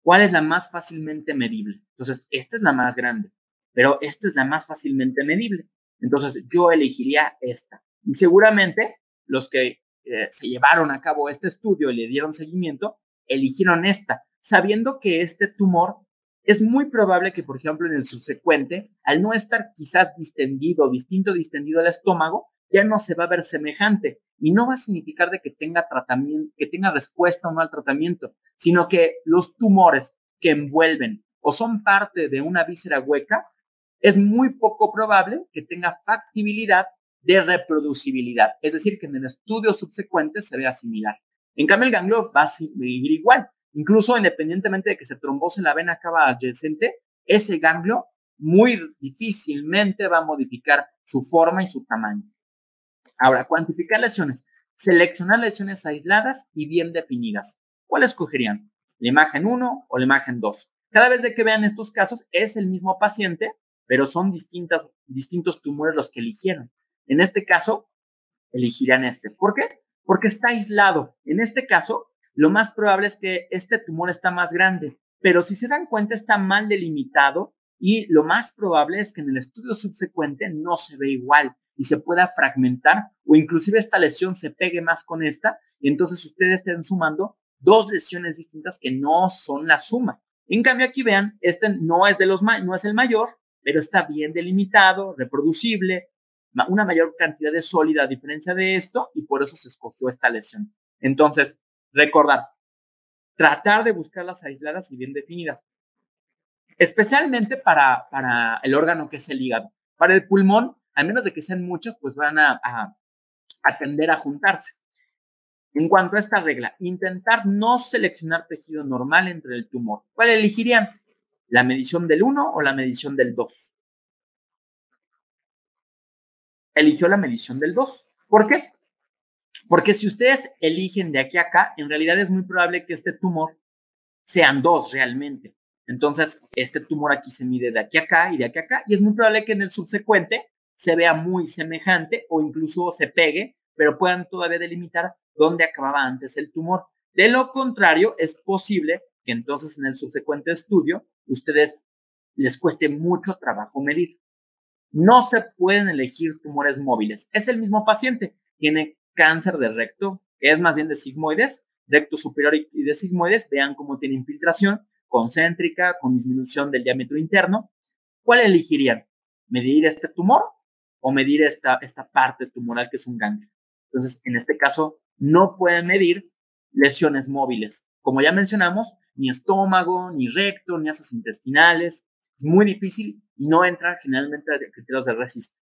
¿cuál es la más fácilmente medible? Entonces, esta es la más grande, pero esta es la más fácilmente medible. Entonces, yo elegiría esta. Y seguramente los que eh, se llevaron a cabo este estudio y le dieron seguimiento, eligieron esta, sabiendo que este tumor es muy probable que, por ejemplo, en el subsecuente, al no estar quizás distendido, distinto distendido el estómago, ya no se va a ver semejante. Y no va a significar de que tenga tratamiento, que tenga respuesta o no al tratamiento, sino que los tumores que envuelven o son parte de una víscera hueca, es muy poco probable que tenga factibilidad de reproducibilidad, es decir, que en el estudio subsecuente se vea similar. En cambio, el ganglio va a seguir igual, incluso independientemente de que se trombose la vena cava adyacente, ese ganglio muy difícilmente va a modificar su forma y su tamaño. Ahora, cuantificar lesiones. Seleccionar lesiones aisladas y bien definidas. ¿Cuál escogerían? ¿La imagen 1 o la imagen 2? Cada vez que vean estos casos, es el mismo paciente, pero son distintas, distintos tumores los que eligieron. En este caso, elegirían este. ¿Por qué? Porque está aislado. En este caso, lo más probable es que este tumor está más grande, pero si se dan cuenta está mal delimitado y lo más probable es que en el estudio subsecuente no se ve igual y se pueda fragmentar o inclusive esta lesión se pegue más con esta y entonces ustedes estén sumando dos lesiones distintas que no son la suma. En cambio aquí vean, este no es de los no es el mayor, pero está bien delimitado, reproducible, una mayor cantidad de sólida a diferencia de esto y por eso se escogió esta lesión. Entonces, recordar, tratar de buscar las aisladas y bien definidas, especialmente para, para el órgano que es el hígado. Para el pulmón, a menos de que sean muchas, pues van a, a tender a juntarse. En cuanto a esta regla, intentar no seleccionar tejido normal entre el tumor. ¿Cuál elegirían? ¿La medición del 1 o la medición del 2? Eligió la medición del 2. ¿Por qué? Porque si ustedes eligen de aquí a acá, en realidad es muy probable que este tumor sean dos realmente. Entonces, este tumor aquí se mide de aquí a acá y de aquí a acá, y es muy probable que en el subsecuente se vea muy semejante o incluso se pegue, pero puedan todavía delimitar dónde acababa antes el tumor. De lo contrario, es posible que entonces en el subsecuente estudio ustedes les cueste mucho trabajo medir. No se pueden elegir tumores móviles. Es el mismo paciente. Tiene cáncer de recto, que es más bien de sigmoides, recto superior y de sigmoides. Vean cómo tiene infiltración concéntrica con disminución del diámetro interno. ¿Cuál elegirían? ¿Medir este tumor o medir esta, esta parte tumoral que es un ganglio? Entonces, en este caso, no pueden medir lesiones móviles. Como ya mencionamos, ni estómago, ni recto, ni asas intestinales. Es muy difícil y no entran generalmente a criterios de resist.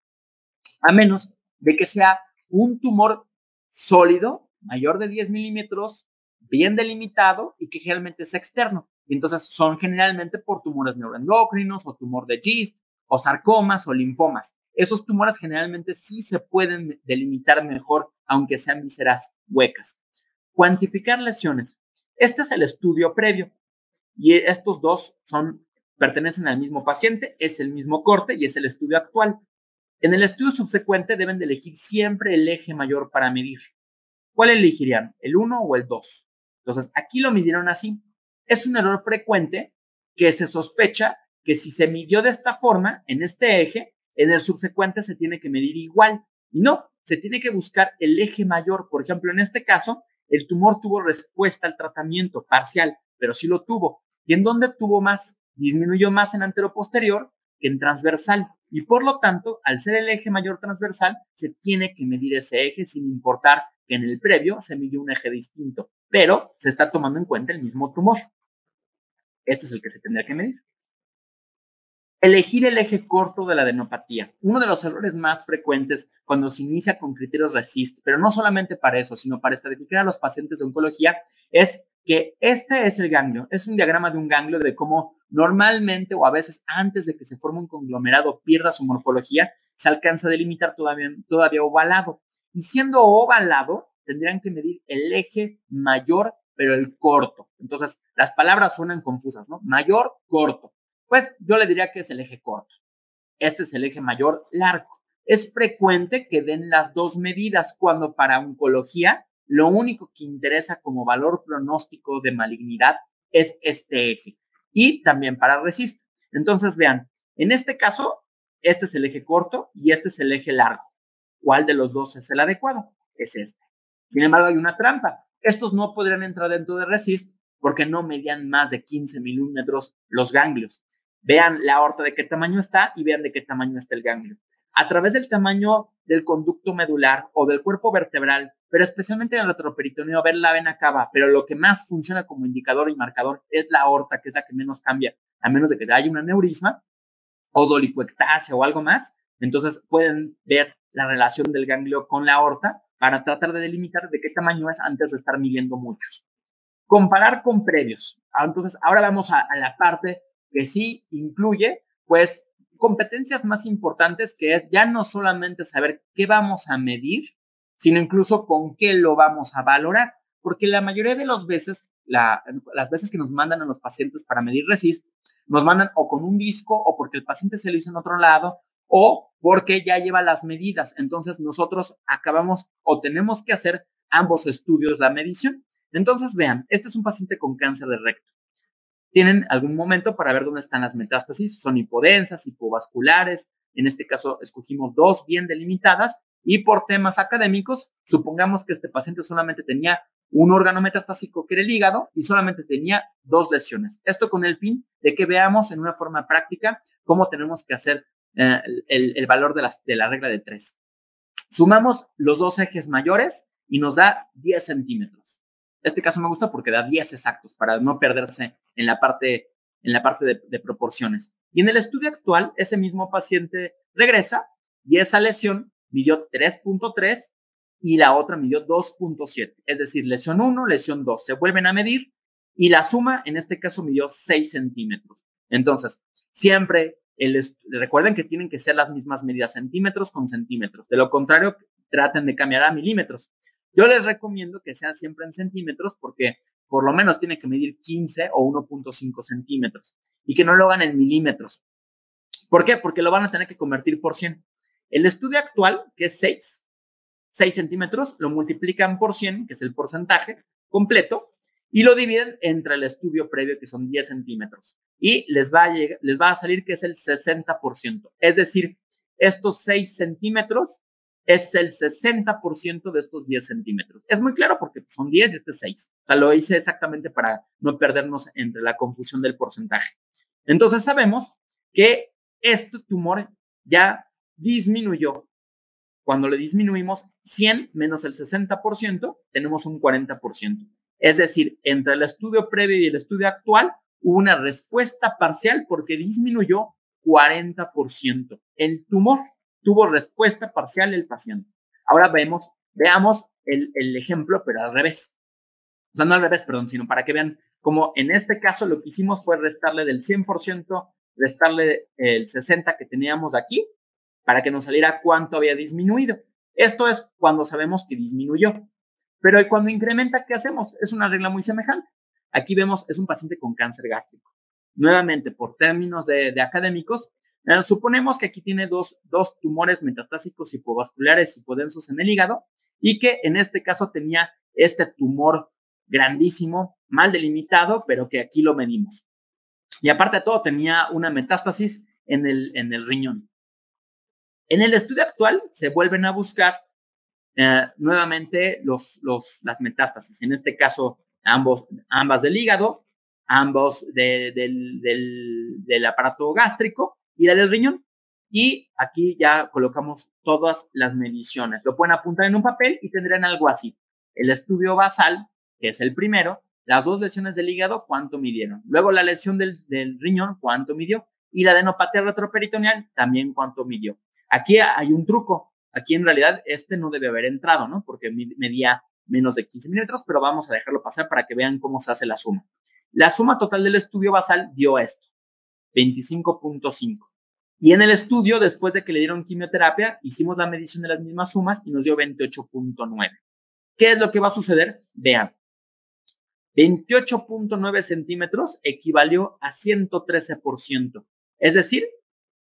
A menos de que sea un tumor sólido, mayor de 10 milímetros, bien delimitado y que generalmente es externo. entonces son generalmente por tumores neuroendocrinos o tumor de GIST o sarcomas o linfomas. Esos tumores generalmente sí se pueden delimitar mejor, aunque sean vísceras huecas. Cuantificar lesiones. Este es el estudio previo y estos dos son, pertenecen al mismo paciente, es el mismo corte y es el estudio actual. En el estudio subsecuente deben de elegir siempre el eje mayor para medir. ¿Cuál elegirían? ¿El 1 o el 2? Entonces, aquí lo midieron así. Es un error frecuente que se sospecha que si se midió de esta forma, en este eje, en el subsecuente se tiene que medir igual. Y no, se tiene que buscar el eje mayor. Por ejemplo, en este caso, el tumor tuvo respuesta al tratamiento parcial, pero sí lo tuvo. ¿Y en dónde tuvo más? Disminuyó más en anteroposterior que en transversal. Y por lo tanto, al ser el eje mayor transversal, se tiene que medir ese eje sin importar que en el previo se midió un eje distinto, pero se está tomando en cuenta el mismo tumor. Este es el que se tendría que medir. Elegir el eje corto de la adenopatía. Uno de los errores más frecuentes cuando se inicia con criterios RESIST, pero no solamente para eso, sino para estratificar a los pacientes de oncología, es que este es el ganglio. Es un diagrama de un ganglio de cómo normalmente o a veces antes de que se forme un conglomerado pierda su morfología, se alcanza a delimitar todavía, todavía ovalado. Y siendo ovalado, tendrían que medir el eje mayor, pero el corto. Entonces, las palabras suenan confusas, ¿no? Mayor, corto. Pues yo le diría que es el eje corto. Este es el eje mayor largo. Es frecuente que den las dos medidas cuando para oncología lo único que interesa como valor pronóstico de malignidad es este eje. Y también para resist. Entonces vean, en este caso, este es el eje corto y este es el eje largo. ¿Cuál de los dos es el adecuado? Es este. Sin embargo, hay una trampa. Estos no podrían entrar dentro de resist porque no medían más de 15 milímetros los ganglios. Vean la aorta de qué tamaño está y vean de qué tamaño está el ganglio. A través del tamaño del conducto medular o del cuerpo vertebral, pero especialmente en el retroperitoneo, ver la vena cava, pero lo que más funciona como indicador y marcador es la aorta, que es la que menos cambia, a menos de que haya un aneurisma o dolicoectasia o algo más. Entonces pueden ver la relación del ganglio con la aorta para tratar de delimitar de qué tamaño es antes de estar midiendo muchos. Comparar con previos. Ah, entonces, ahora vamos a, a la parte que sí incluye, pues, competencias más importantes que es ya no solamente saber qué vamos a medir, sino incluso con qué lo vamos a valorar, porque la mayoría de las veces, la, las veces que nos mandan a los pacientes para medir resist, nos mandan o con un disco o porque el paciente se lo hizo en otro lado o porque ya lleva las medidas. Entonces nosotros acabamos o tenemos que hacer ambos estudios la medición. Entonces vean, este es un paciente con cáncer de recto tienen algún momento para ver dónde están las metástasis. Son hipodensas, hipovasculares. En este caso escogimos dos bien delimitadas Y por temas académicos, supongamos que este paciente solamente tenía un órgano metastásico que era el hígado y solamente tenía dos lesiones. Esto con el fin de que veamos en una forma práctica cómo tenemos que hacer eh, el, valor de, la regla de tres. Sumamos los dos ejes mayores y nos da 10 centímetros. Este caso me gusta porque da 10 exactos para no perderse en la parte, en la parte de proporciones. Y en el estudio actual, ese mismo paciente regresa y esa lesión midió 3.3 y la otra midió 2.7. Es decir, lesión 1, lesión 2. Se vuelven a medir y la suma, en este caso, midió 6 centímetros. Entonces, siempre recuerden que tienen que ser las mismas medidas centímetros con centímetros. De lo contrario, traten de cambiar a milímetros. Yo les recomiendo que sean siempre en centímetros porque por lo menos tiene que medir 15 o 1.5 centímetros y que no lo hagan en milímetros. ¿Por qué? Porque lo van a tener que convertir por 100. El estudio actual, que es 6, 6 centímetros, lo multiplican por 100, que es el porcentaje completo, y lo dividen entre el estudio previo, que son 10 centímetros. Y les va a, les va a salir que es el 60%. Es decir, estos 6 centímetros es el 60% de estos 10 centímetros. Es muy claro porque son 10 y este es 6. O sea, lo hice exactamente para no perdernos entre la confusión del porcentaje. Entonces sabemos que este tumor ya disminuyó. Cuando le disminuimos 100 menos el 60%, tenemos un 40%. Es decir, entre el estudio previo y el estudio actual, hubo una respuesta parcial porque disminuyó 40%. El tumor tuvo respuesta parcial el paciente. Ahora vemos, veamos el, el ejemplo, pero al revés. O sea, no al revés, perdón, sino para que vean cómo en este caso lo que hicimos fue restarle del 100% restarle el 60 que teníamos aquí para que nos saliera cuánto había disminuido. Esto es cuando sabemos que disminuyó. Pero cuando incrementa, ¿qué hacemos? Es una regla muy semejante. Aquí vemos, es un paciente con cáncer gástrico. Nuevamente, por términos de, académicos, eh, suponemos que aquí tiene dos, dos tumores metastásicos hipovasculares hipodensos en el hígado y que en este caso tenía este tumor grandísimo, mal delimitado, pero que aquí lo medimos. Y aparte de todo, tenía una metástasis en el, en el riñón. En el estudio actual se vuelven a buscar eh, nuevamente los, las metástasis. En este caso, ambos, ambas del hígado, ambos del, del, del aparato gástrico y la del riñón. Y aquí ya colocamos todas las mediciones. Lo pueden apuntar en un papel y tendrán algo así. El estudio basal, que es el primero, las dos lesiones del hígado, ¿cuánto midieron? Luego la lesión del, riñón, ¿cuánto midió? Y la adenopatía retroperitoneal, también cuánto midió. Aquí hay un truco. Aquí en realidad este no debe haber entrado, ¿no? Porque medía menos de 15 milímetros, pero vamos a dejarlo pasar para que vean cómo se hace la suma. La suma total del estudio basal dio esto, 25.5. Y en el estudio, después de que le dieron quimioterapia, hicimos la medición de las mismas sumas y nos dio 28.9. ¿Qué es lo que va a suceder? Vean, 28.9 centímetros equivalió a 113%. Es decir,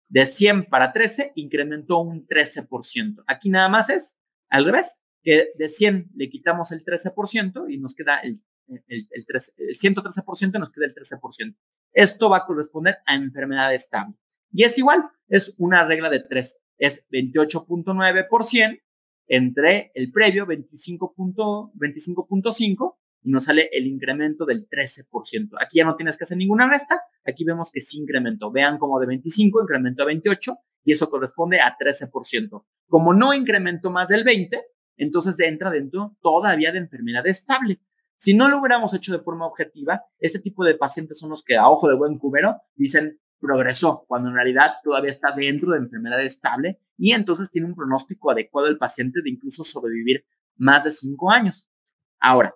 de 100 para 13 incrementó un 13%. Aquí nada más es al revés, que de 100 le quitamos el 13% y nos queda el, el, el, 113% y nos queda el 13%. Esto va a corresponder a enfermedad estable. Y es igual, es una regla de 3. Es 28.9% entre el previo 25.5 25 y nos sale el incremento del 13%. Aquí ya no tienes que hacer ninguna resta, aquí vemos que sí incrementó. Vean como de 25 incrementó a 28 y eso corresponde a 13%. Como no incrementó más del 20, entonces entra dentro todavía de enfermedad estable. Si no lo hubiéramos hecho de forma objetiva, este tipo de pacientes son los que a ojo de buen cubero dicen progresó, cuando en realidad todavía está dentro de enfermedad estable y entonces tiene un pronóstico adecuado el paciente de incluso sobrevivir más de 5 años. Ahora,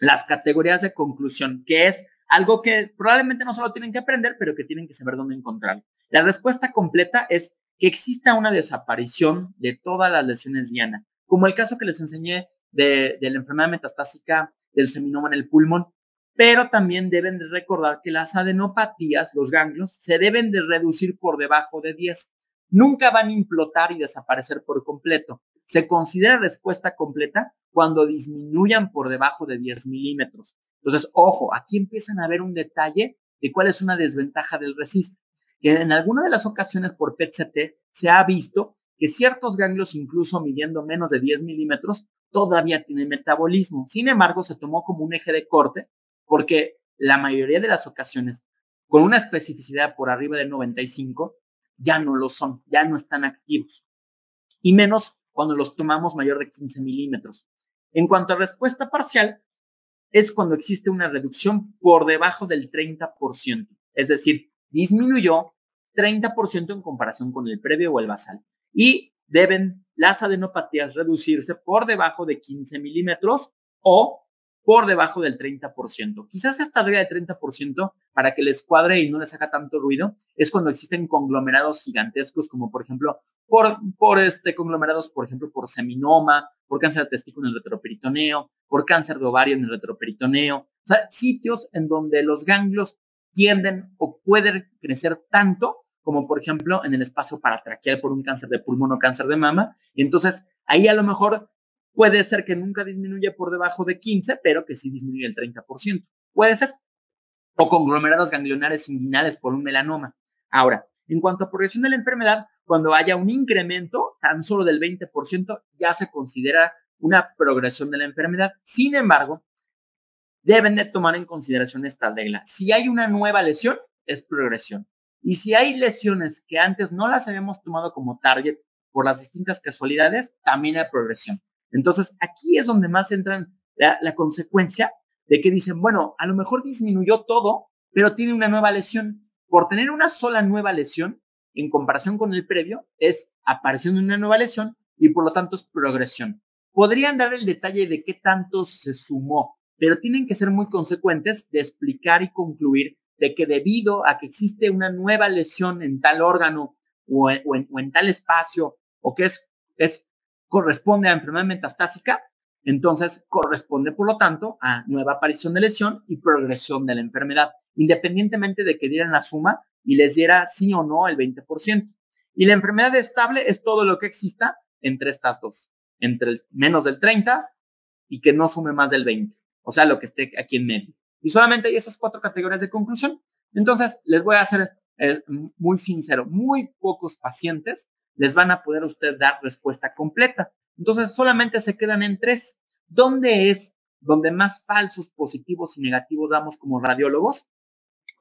las categorías de conclusión, que es algo que probablemente no solo tienen que aprender, pero que tienen que saber dónde encontrarlo. La respuesta completa es que exista una desaparición de todas las lesiones diana, como el caso que les enseñé de, la enfermedad metastásica del seminoma en el pulmón, pero también deben de recordar que las adenopatías, los ganglios, se deben de reducir por debajo de 10. Nunca van a implotar y desaparecer por completo. Se considera respuesta completa cuando disminuyan por debajo de 10 milímetros. Entonces, ojo, aquí empiezan a ver un detalle de cuál es una desventaja del resist. Que en alguna de las ocasiones por PET-CT se ha visto que ciertos ganglios, incluso midiendo menos de 10 milímetros, todavía tienen metabolismo. Sin embargo, se tomó como un eje de corte porque la mayoría de las ocasiones, con una especificidad por arriba del 95, ya no lo son, ya no están activos. Y menos cuando los tomamos mayor de 15 milímetros. En cuanto a respuesta parcial, es cuando existe una reducción por debajo del 30%, es decir, disminuyó 30% en comparación con el previo o el basal. Y deben las adenopatías reducirse por debajo de 15 milímetros o por debajo del 30%. Quizás hasta arriba del 30% para que les cuadre y no les haga tanto ruido, es cuando existen conglomerados gigantescos, como por ejemplo, por, por este conglomerados, por ejemplo, por seminoma, por cáncer de testículo en el retroperitoneo, por cáncer de ovario en el retroperitoneo. O sea, sitios en donde los ganglios tienden o pueden crecer tanto como por ejemplo en el espacio paratraqueal por un cáncer de pulmón o cáncer de mama. Y entonces ahí a lo mejor puede ser que nunca disminuya por debajo de 15, pero que sí disminuye el 30%. Puede ser. O conglomerados ganglionares inguinales por un melanoma. Ahora, en cuanto a progresión de la enfermedad, cuando haya un incremento tan solo del 20%, ya se considera una progresión de la enfermedad. Sin embargo, deben de tomar en consideración esta regla. Si hay una nueva lesión, es progresión. Y si hay lesiones que antes no las habíamos tomado como target por las distintas casualidades, también hay progresión. Entonces, aquí es donde más entra la, la consecuencia de que dicen, bueno, a lo mejor disminuyó todo, pero tiene una nueva lesión. Por tener una sola nueva lesión, en comparación con el previo, es aparición de una nueva lesión y por lo tanto es progresión. Podrían dar el detalle de qué tanto se sumó, pero tienen que ser muy consecuentes de explicar y concluir de que debido a que existe una nueva lesión en tal órgano o en, tal espacio o que es, es, corresponde a enfermedad metastásica, entonces corresponde, por lo tanto, a nueva aparición de lesión y progresión de la enfermedad, independientemente de que dieran la suma y les diera sí o no el 20%. Y la enfermedad estable es todo lo que exista entre estas dos, entre el menos del 30 y que no sume más del 20, o sea, lo que esté aquí en medio. Y solamente hay esas cuatro categorías de conclusión. Entonces, les voy a ser eh, muy sincero, muy pocos pacientes les van a poder usted dar respuesta completa. Entonces, solamente se quedan en tres. ¿Dónde es donde más falsos positivos y negativos damos como radiólogos?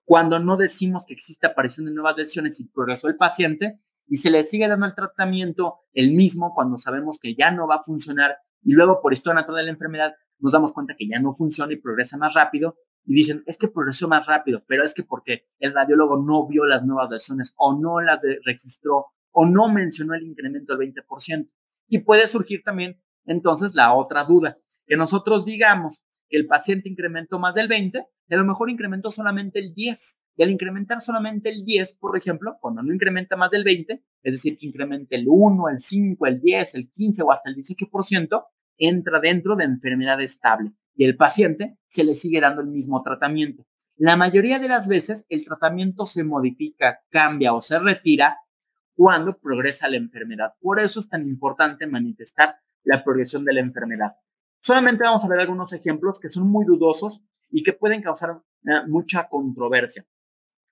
Cuando no decimos que existe aparición de nuevas lesiones y progresó el paciente y se le sigue dando el tratamiento el mismo cuando sabemos que ya no va a funcionar y luego por historia natural de la enfermedad nos damos cuenta que ya no funciona y progresa más rápido y dicen, es que progresó más rápido, pero es que porque el radiólogo no vio las nuevas lesiones o no las registró o no mencionó el incremento del 20%. Y puede surgir también entonces la otra duda, que nosotros digamos que el paciente incrementó más del 20, y a lo mejor incrementó solamente el 10. Y al incrementar solamente el 10, por ejemplo, cuando no incrementa más del 20, es decir, que incremente el 1, el 5, el 10, el 15 o hasta el 18%, entra dentro de enfermedad estable y el paciente se le sigue dando el mismo tratamiento. La mayoría de las veces el tratamiento se modifica, cambia o se retira cuando progresa la enfermedad. Por eso es tan importante manifestar la progresión de la enfermedad. Solamente vamos a ver algunos ejemplos que son muy dudosos y que pueden causar eh, mucha controversia.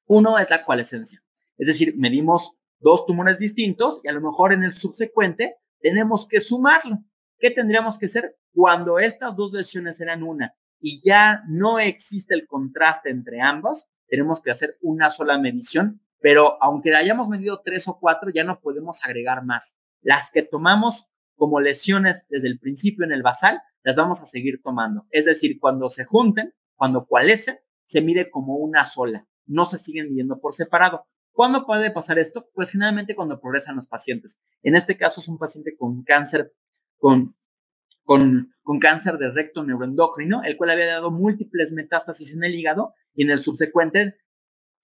Uno es la coalescencia, es decir, medimos dos tumores distintos y a lo mejor en el subsecuente tenemos que sumarlo. ¿Qué tendríamos que hacer? Cuando estas dos lesiones eran una y ya no existe el contraste entre ambas, tenemos que hacer una sola medición, pero aunque hayamos medido tres o cuatro, ya no podemos agregar más. Las que tomamos como lesiones desde el principio en el basal, las vamos a seguir tomando. Es decir, cuando se junten, cuando cualecen, se mide como una sola, no se siguen midiendo por separado. ¿Cuándo puede pasar esto? Pues generalmente cuando progresan los pacientes. En este caso es un paciente con cáncer con, con, con cáncer de recto neuroendocrino, el cual había dado múltiples metástasis en el hígado y en el subsecuente,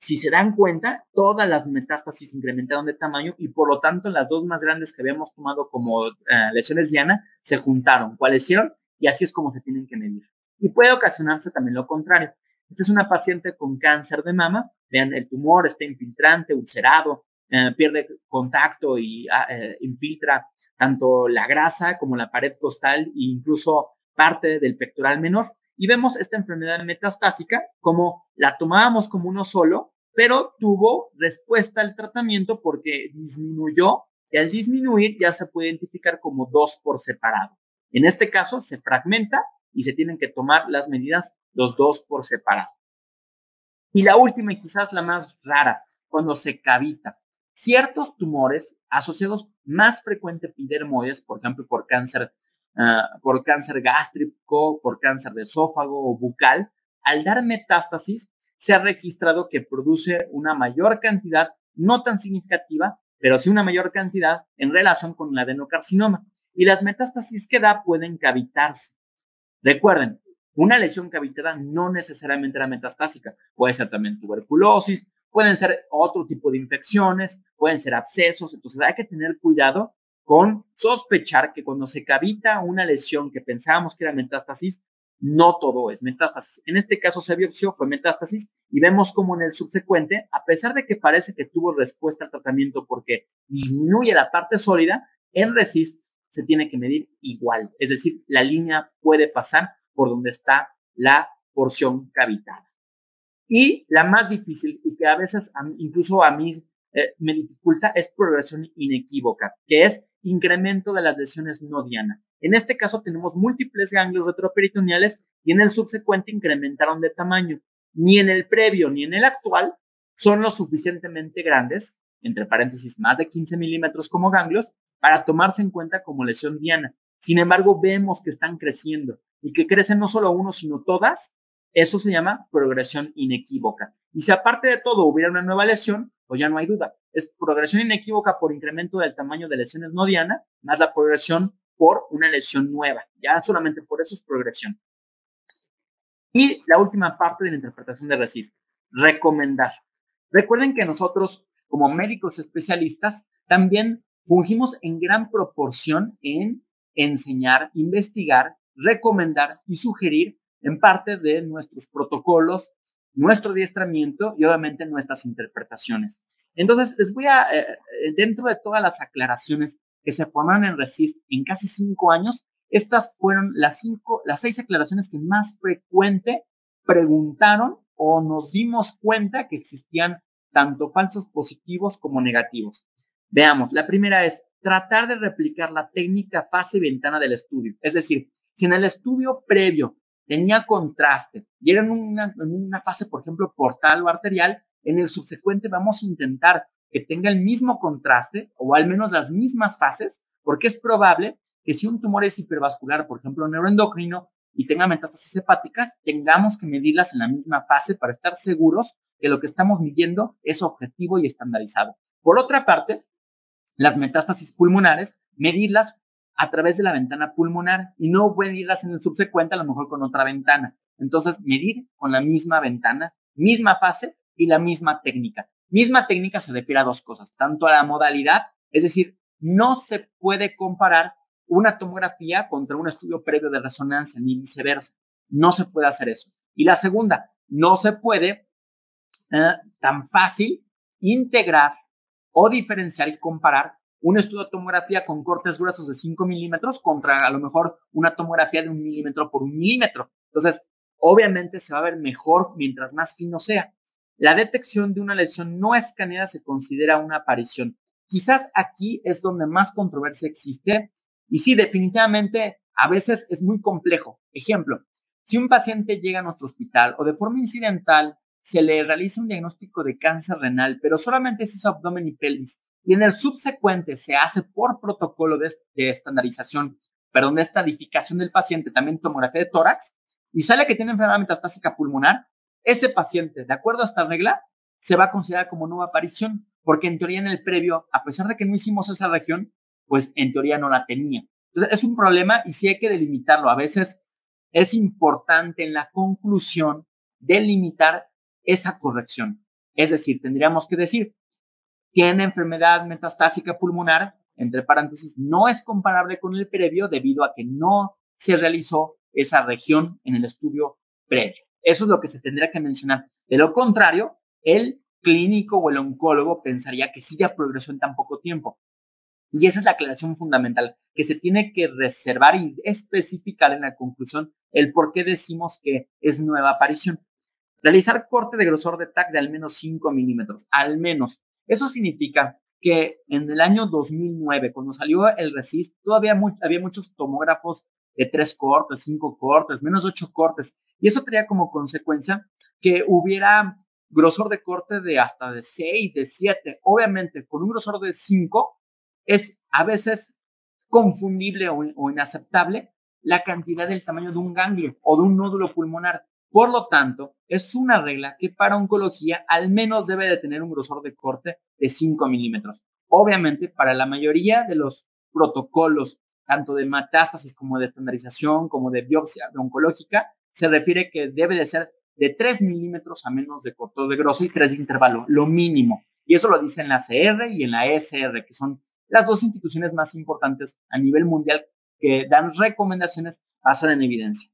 si se dan cuenta, todas las metástasis incrementaron de tamaño y por lo tanto las dos más grandes que habíamos tomado como eh, lesiones diana se juntaron, ¿cuáles hicieron? Y así es como se tienen que medir. Y puede ocasionarse también lo contrario. Esta es una paciente con cáncer de mama. Vean, el tumor está infiltrante, ulcerado, eh, pierde contacto y ah, eh, infiltra tanto la grasa como la pared costal e incluso parte del pectoral menor. Y vemos esta enfermedad metastásica como la tomábamos como uno solo, pero tuvo respuesta al tratamiento porque disminuyó y al disminuir ya se puede identificar como dos por separado. En este caso se fragmenta y se tienen que tomar las medidas los dos por separado. Y la última y quizás la más rara, cuando se cavita. Ciertos tumores asociados más frecuente epidermoides, por ejemplo, por cáncer, ah, por cáncer gástrico, por cáncer de esófago o bucal, al dar metástasis, se ha registrado que produce una mayor cantidad, no tan significativa, pero sí una mayor cantidad en relación con el adenocarcinoma. Y las metástasis que da pueden cavitarse. Recuerden, una lesión cavitada no necesariamente era metastásica, puede ser también tuberculosis, pueden ser otro tipo de infecciones, pueden ser abscesos, entonces hay que tener cuidado con sospechar que cuando se cavita una lesión que pensábamos que era metástasis, no todo es metástasis. En este caso se biopsió, fue metástasis, y vemos como en el subsecuente, a pesar de que parece que tuvo respuesta al tratamiento porque disminuye la parte sólida, en RESIST se tiene que medir igual, es decir, la línea puede pasar por donde está la porción cavitada. Y la más difícil y que a veces incluso a mí eh, me dificulta es progresión inequívoca, que es incremento de las lesiones no diana. En este caso tenemos múltiples ganglios retroperitoneales y en el subsecuente incrementaron de tamaño. Ni en el previo ni en el actual son lo suficientemente grandes, entre paréntesis más de 15 milímetros como ganglios, para tomarse en cuenta como lesión diana. Sin embargo, vemos que están creciendo y que crecen no solo uno, sino todas. Eso se llama progresión inequívoca. Y si aparte de todo hubiera una nueva lesión, pues ya no hay duda. Es progresión inequívoca por incremento del tamaño de lesiones no diana, más la progresión por una lesión nueva. Ya solamente por eso es progresión. Y la última parte de la interpretación de RESIST, recomendar. Recuerden que nosotros, como médicos especialistas, también fungimos en gran proporción en enseñar, investigar, recomendar y sugerir en parte de nuestros protocolos, nuestro adiestramiento y obviamente nuestras interpretaciones. Entonces, les voy a, eh, dentro de todas las aclaraciones que se formaron en Resist en casi cinco años, estas fueron las cinco, las seis aclaraciones que más frecuente preguntaron o nos dimos cuenta que existían tanto falsos positivos como negativos. Veamos, la primera es tratar de replicar la técnica fase ventana del estudio. Es decir, si en el estudio previo tenía contraste y era en una, en una fase, por ejemplo, portal o arterial, en el subsecuente vamos a intentar que tenga el mismo contraste o al menos las mismas fases, porque es probable que si un tumor es hipervascular, por ejemplo, neuroendocrino, y tenga metástasis hepáticas, tengamos que medirlas en la misma fase para estar seguros que lo que estamos midiendo es objetivo y estandarizado. Por otra parte, las metástasis pulmonares, medirlas a través de la ventana pulmonar y no medirlas en el subsecuente, a lo mejor con otra ventana. Entonces, medir con la misma ventana, misma fase y la misma técnica. Misma técnica se refiere a dos cosas, tanto a la modalidad, es decir, no se puede comparar una tomografía contra un estudio previo de resonancia, ni viceversa. No se puede hacer eso. Y la segunda, no se puede eh, tan fácil integrar o diferenciar y comparar un estudio de tomografía con cortes gruesos de 5 milímetros contra a lo mejor una tomografía de un milímetro por un milímetro. Entonces, obviamente se va a ver mejor mientras más fino sea. La detección de una lesión no escaneada se considera una aparición. Quizás aquí es donde más controversia existe y sí, definitivamente a veces es muy complejo. Ejemplo, si un paciente llega a nuestro hospital o de forma incidental se le realiza un diagnóstico de cáncer renal, pero solamente es su abdomen y pelvis, y en el subsecuente se hace por protocolo de, de estandarización, perdón, de estadificación del paciente, también tomografía de tórax, y sale que tiene enfermedad metastásica pulmonar, ese paciente, de acuerdo a esta regla, se va a considerar como nueva aparición, porque en teoría en el previo, a pesar de que no hicimos esa región, pues en teoría no la tenía. Entonces es un problema y sí hay que delimitarlo. A veces es importante en la conclusión delimitar esa corrección. Es decir, tendríamos que decir, tiene enfermedad metastásica pulmonar, entre paréntesis, no es comparable con el previo debido a que no se realizó esa región en el estudio previo. Eso es lo que se tendría que mencionar. De lo contrario, el clínico o el oncólogo pensaría que sí ya progresó en tan poco tiempo. Y esa es la aclaración fundamental, que se tiene que reservar y especificar en la conclusión el por qué decimos que es nueva aparición. Realizar corte de grosor de TAC de al menos 5 milímetros, al menos. Eso significa que en el año 2009, cuando salió el Resist, todavía había muchos tomógrafos de tres cortes, cinco cortes, menos ocho cortes. Y eso traía como consecuencia que hubiera grosor de corte de hasta de seis, de siete. Obviamente, con un grosor de cinco es a veces confundible o, inaceptable la cantidad del tamaño de un ganglio o de un nódulo pulmonar. Por lo tanto, es una regla que para oncología al menos debe de tener un grosor de corte de 5 milímetros. Obviamente, para la mayoría de los protocolos, tanto de metástasis como de estandarización, como de biopsia oncológica, se refiere que debe de ser de 3 milímetros a menos de corto de grosor y 3 de intervalo, lo mínimo. Y eso lo dicen la CR y en la ESR, que son las dos instituciones más importantes a nivel mundial que dan recomendaciones basadas en evidencia.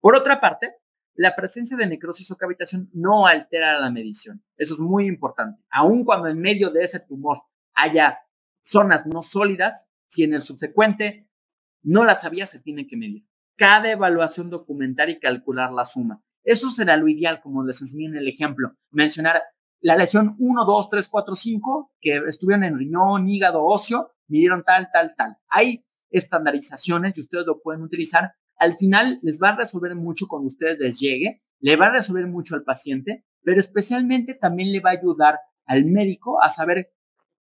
Por otra parte, la presencia de necrosis o cavitación no altera la medición. Eso es muy importante. Aun cuando en medio de ese tumor haya zonas no sólidas, si en el subsecuente no las había, se tiene que medir. Cada evaluación documentar y calcular la suma. Eso será lo ideal, como les enseñé en el ejemplo. Mencionar la lesión 1, 2, 3, 4, 5, que estuvieron en riñón, hígado, óseo, midieron tal, tal, tal. Hay estandarizaciones y ustedes lo pueden utilizar. Al final les va a resolver mucho cuando ustedes les llegue, le va a resolver mucho al paciente, pero especialmente también le va a ayudar al médico a saber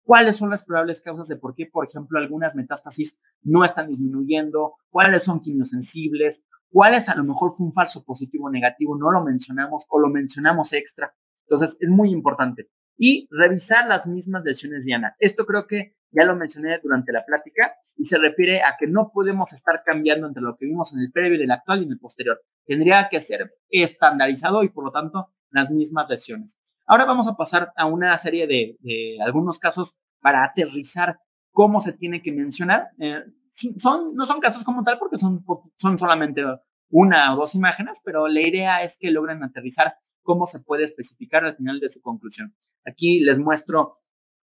cuáles son las probables causas de por qué, por ejemplo, algunas metástasis no están disminuyendo, cuáles son quimiosensibles, cuáles a lo mejor fue un falso positivo o negativo, no lo mencionamos o lo mencionamos extra. Entonces, es muy importante. Y revisar las mismas lesiones Diana. Esto creo que ya lo mencioné durante la plática y se refiere a que no podemos estar cambiando entre lo que vimos en el previo, el actual y en el posterior. Tendría que ser estandarizado y por lo tanto las mismas lesiones. Ahora vamos a pasar a una serie de, algunos casos para aterrizar cómo se tiene que mencionar. Eh, son, no son casos como tal porque son, son solamente una o dos imágenes, pero la idea es que logren aterrizar cómo se puede especificar al final de su conclusión. Aquí les muestro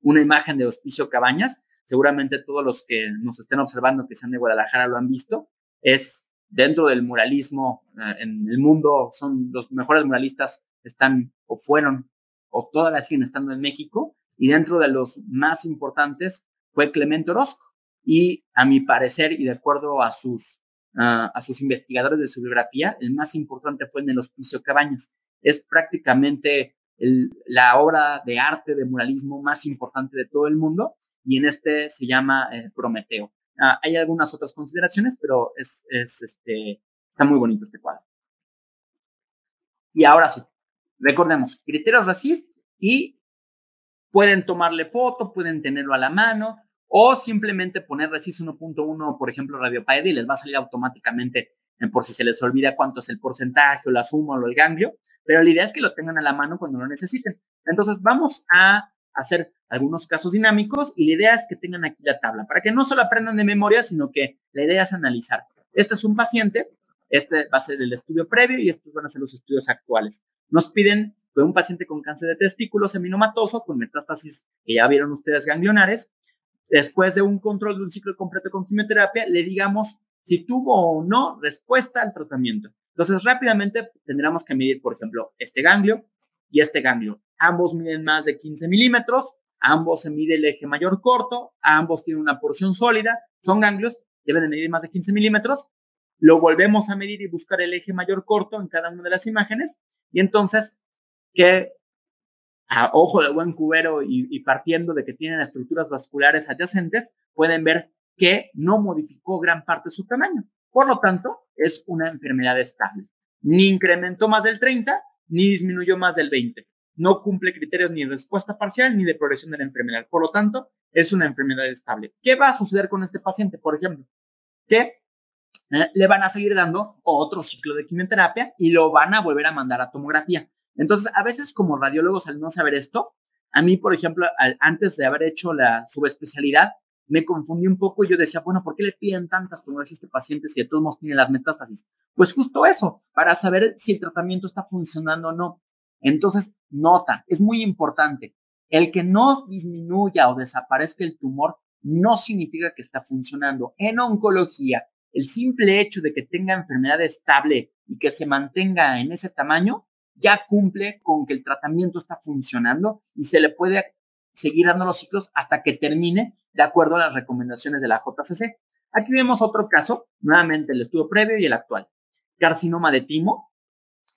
una imagen de Hospicio Cabañas. Seguramente todos los que nos estén observando que sean de Guadalajara lo han visto. Es dentro del muralismo eh, en el mundo, son los mejores muralistas, están o fueron o todavía siguen estando en México. Y dentro de los más importantes fue Clemente Orozco. Y a mi parecer, y de acuerdo a sus, a sus investigadores de su biografía, el más importante fue en el Hospicio Cabañas es prácticamente la obra de arte de muralismo más importante de todo el mundo y en este se llama eh, Prometeo. Ah, hay algunas otras consideraciones, pero es, es, este, está muy bonito este cuadro. Y ahora sí, recordemos, criterios resist y pueden tomarle foto, pueden tenerlo a la mano o simplemente poner resist 1.1, por ejemplo, radiopaed y les va a salir automáticamente por si se les olvida cuánto es el porcentaje o la suma o el ganglio, pero la idea es que lo tengan a la mano cuando lo necesiten. Entonces vamos a hacer algunos casos dinámicos y la idea es que tengan aquí la tabla para que no solo aprendan de memoria, sino que la idea es analizar. Este es un paciente, este va a ser el estudio previo y estos van a ser los estudios actuales. Nos piden que un paciente con cáncer de testículo seminomatoso con metástasis que ya vieron ustedes ganglionares, después de un control de un ciclo completo con quimioterapia, le digamos si tuvo o no respuesta al tratamiento. Entonces, rápidamente tendríamos que medir, por ejemplo, este ganglio y este ganglio. Ambos miden más de 15 milímetros, ambos se mide el eje mayor corto, ambos tienen una porción sólida, son ganglios, deben de medir más de 15 milímetros. Lo volvemos a medir y buscar el eje mayor corto en cada una de las imágenes. Y entonces, que a ojo de buen cubero y, partiendo de que tienen estructuras vasculares adyacentes, pueden ver que no modificó gran parte de su tamaño. Por lo tanto, es una enfermedad estable. Ni incrementó más del 30, ni disminuyó más del 20. No cumple criterios ni de respuesta parcial ni de progresión de la enfermedad. Por lo tanto, es una enfermedad estable. ¿Qué va a suceder con este paciente, por ejemplo? Que le van a seguir dando otro ciclo de quimioterapia y lo van a volver a mandar a tomografía. Entonces, a veces como radiólogos, al no saber esto, a mí, por ejemplo, antes de haber hecho la subespecialidad, me confundí un poco y yo decía, bueno, ¿por qué le piden tantas tumores a este paciente si de todos modos tiene las metástasis? Pues justo eso, para saber si el tratamiento está funcionando o no. Entonces, nota, es muy importante, el que no disminuya o desaparezca el tumor no significa que está funcionando. En oncología, el simple hecho de que tenga enfermedad estable y que se mantenga en ese tamaño ya cumple con que el tratamiento está funcionando y se le puede seguir dando los ciclos hasta que termine de acuerdo a las recomendaciones de la JCC. Aquí vemos otro caso, nuevamente el estudio previo y el actual. Carcinoma de timo,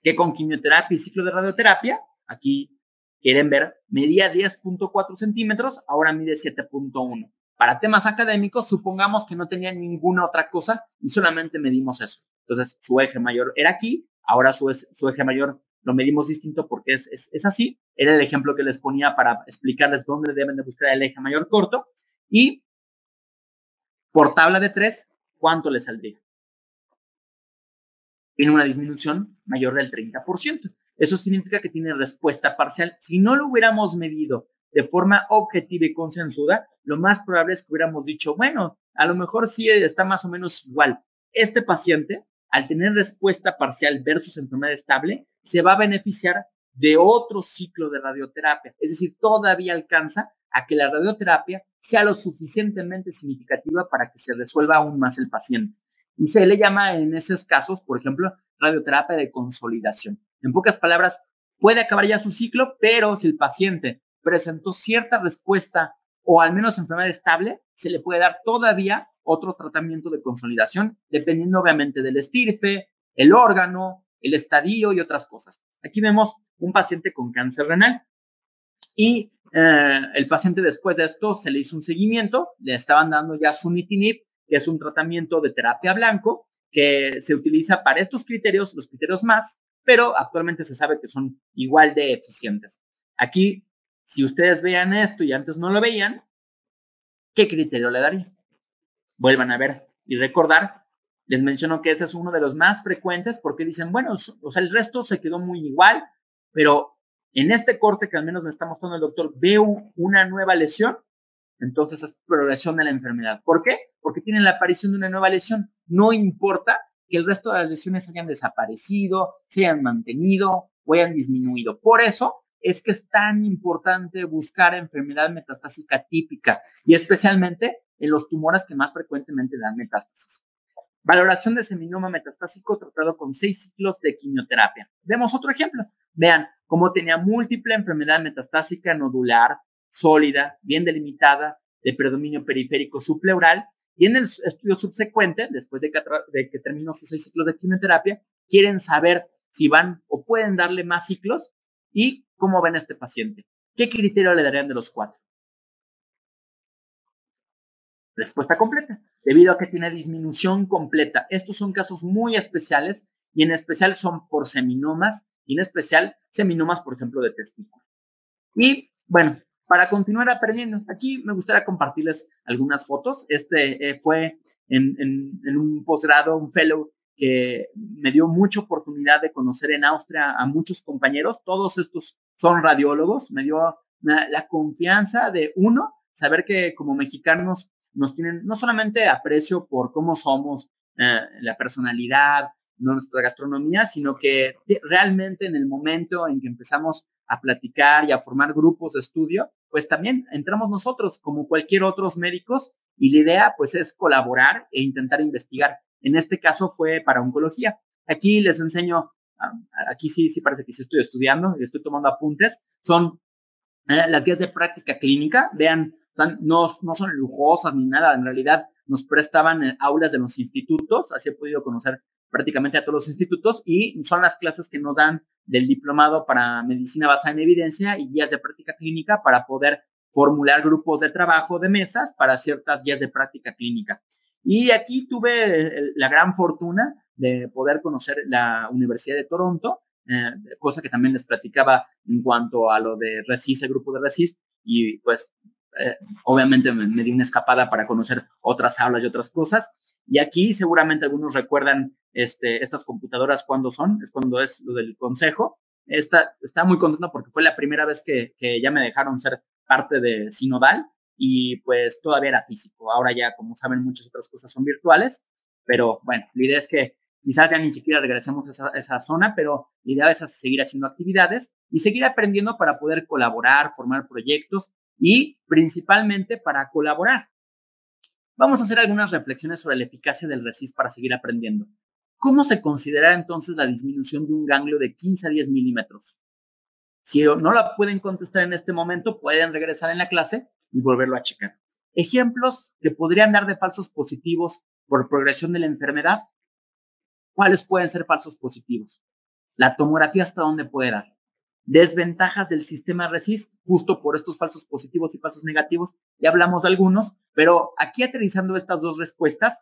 que con quimioterapia y ciclo de radioterapia, aquí quieren ver, medía 10.4 centímetros, ahora mide 7.1. Para temas académicos, supongamos que no tenía ninguna otra cosa y solamente medimos eso. Entonces, su eje mayor era aquí, ahora su, eje mayor lo medimos distinto porque es, es, así. Era el ejemplo que les ponía para explicarles dónde deben de buscar el eje mayor corto. Y por tabla de tres, ¿cuánto le saldría? Tiene una disminución mayor del 30%. Eso significa que tiene respuesta parcial. Si no lo hubiéramos medido de forma objetiva y consensuada, lo más probable es que hubiéramos dicho, bueno, a lo mejor sí está más o menos igual. Este paciente, al tener respuesta parcial versus enfermedad estable, se va a beneficiar de otro ciclo de radioterapia. Es decir, todavía alcanza a que la radioterapia sea lo suficientemente significativa para que se resuelva aún más el paciente. Y se le llama en esos casos, por ejemplo, radioterapia de consolidación. En pocas palabras, puede acabar ya su ciclo, pero si el paciente presentó cierta respuesta o al menos enfermedad estable, se le puede dar todavía otro tratamiento de consolidación, dependiendo obviamente del estirpe, el órgano, el estadio y otras cosas. Aquí vemos un paciente con cáncer renal y eh, el paciente después de esto se le hizo un seguimiento, le estaban dando ya sunitinib, que es un tratamiento de terapia blanco que se utiliza para estos criterios, los criterios más, pero actualmente se sabe que son igual de eficientes. Aquí, si ustedes vean esto y antes no lo veían, ¿qué criterio le daría? Vuelvan a ver y recordar. Les menciono que ese es uno de los más frecuentes porque dicen, bueno, o sea, el resto se quedó muy igual, pero en este corte que al menos me está mostrando el doctor, veo una nueva lesión, entonces es progresión de la enfermedad. ¿Por qué? Porque tiene la aparición de una nueva lesión. No importa que el resto de las lesiones hayan desaparecido, se hayan mantenido o hayan disminuido. Por eso es que es tan importante buscar enfermedad metastásica típica y especialmente en los tumores que más frecuentemente dan metástasis. Valoración de seminoma metastásico tratado con seis ciclos de quimioterapia. Vemos otro ejemplo. Vean cómo tenía múltiple enfermedad metastásica nodular, sólida, bien delimitada, de predominio periférico subpleural. Y en el estudio subsecuente, después de que, de que terminó sus seis ciclos de quimioterapia, quieren saber si van o pueden darle más ciclos y cómo ven a este paciente. ¿Qué criterio le darían de los cuatro? Respuesta completa, debido a que tiene disminución completa. Estos son casos muy especiales y en especial son por seminomas y en especial seminomas, por ejemplo, de testículo. Y bueno, para continuar aprendiendo, aquí me gustaría compartirles algunas fotos. Este eh, fue en, en, un posgrado, un fellow que me dio mucha oportunidad de conocer en Austria a muchos compañeros. Todos estos son radiólogos. Me dio la confianza de uno, saber que como mexicanos nos tienen no solamente aprecio por cómo somos, eh, la personalidad, nuestra gastronomía, sino que realmente en el momento en que empezamos a platicar y a formar grupos de estudio, pues también entramos nosotros como cualquier otros médicos y la idea pues es colaborar e intentar investigar. En este caso fue para oncología. Aquí les enseño, aquí sí, sí parece que sí estoy estudiando y estoy tomando apuntes, son eh, las guías de práctica clínica. Vean, no, son lujosas ni nada, en realidad nos prestaban eh, aulas de los institutos, así he podido conocer prácticamente a todos los institutos y son las clases que nos dan del diplomado para medicina basada en evidencia y guías de práctica clínica para poder formular grupos de trabajo de mesas para ciertas guías de práctica clínica. Y aquí tuve la gran fortuna de poder conocer la Universidad de Toronto, eh, cosa que también les platicaba en cuanto a lo de RESIS, el grupo de RESIS, y pues eh, obviamente me, di una escapada para conocer otras aulas y otras cosas. Y aquí seguramente algunos recuerdan este, estas computadoras cuando son, es cuando es lo del consejo. Está, está muy contento porque fue la primera vez que, que ya me dejaron ser parte de Sinodal y pues todavía era físico. Ahora ya, como saben, muchas otras cosas son virtuales, pero bueno, la idea es que quizás ya ni siquiera regresemos a esa, a esa, zona, pero la idea es seguir haciendo actividades y seguir aprendiendo para poder colaborar, formar proyectos y principalmente para colaborar. Vamos a hacer algunas reflexiones sobre la eficacia del RESIS para seguir aprendiendo. ¿Cómo se considera entonces la disminución de un ganglio de 15 a 10 milímetros? Si no la pueden contestar en este momento, pueden regresar en la clase y volverlo a checar. Ejemplos que podrían dar de falsos positivos por progresión de la enfermedad. ¿Cuáles pueden ser falsos positivos? La tomografía hasta dónde puede dar. Desventajas del sistema RESIST, justo por estos falsos positivos y falsos negativos. Ya hablamos de algunos, pero aquí aterrizando estas dos respuestas,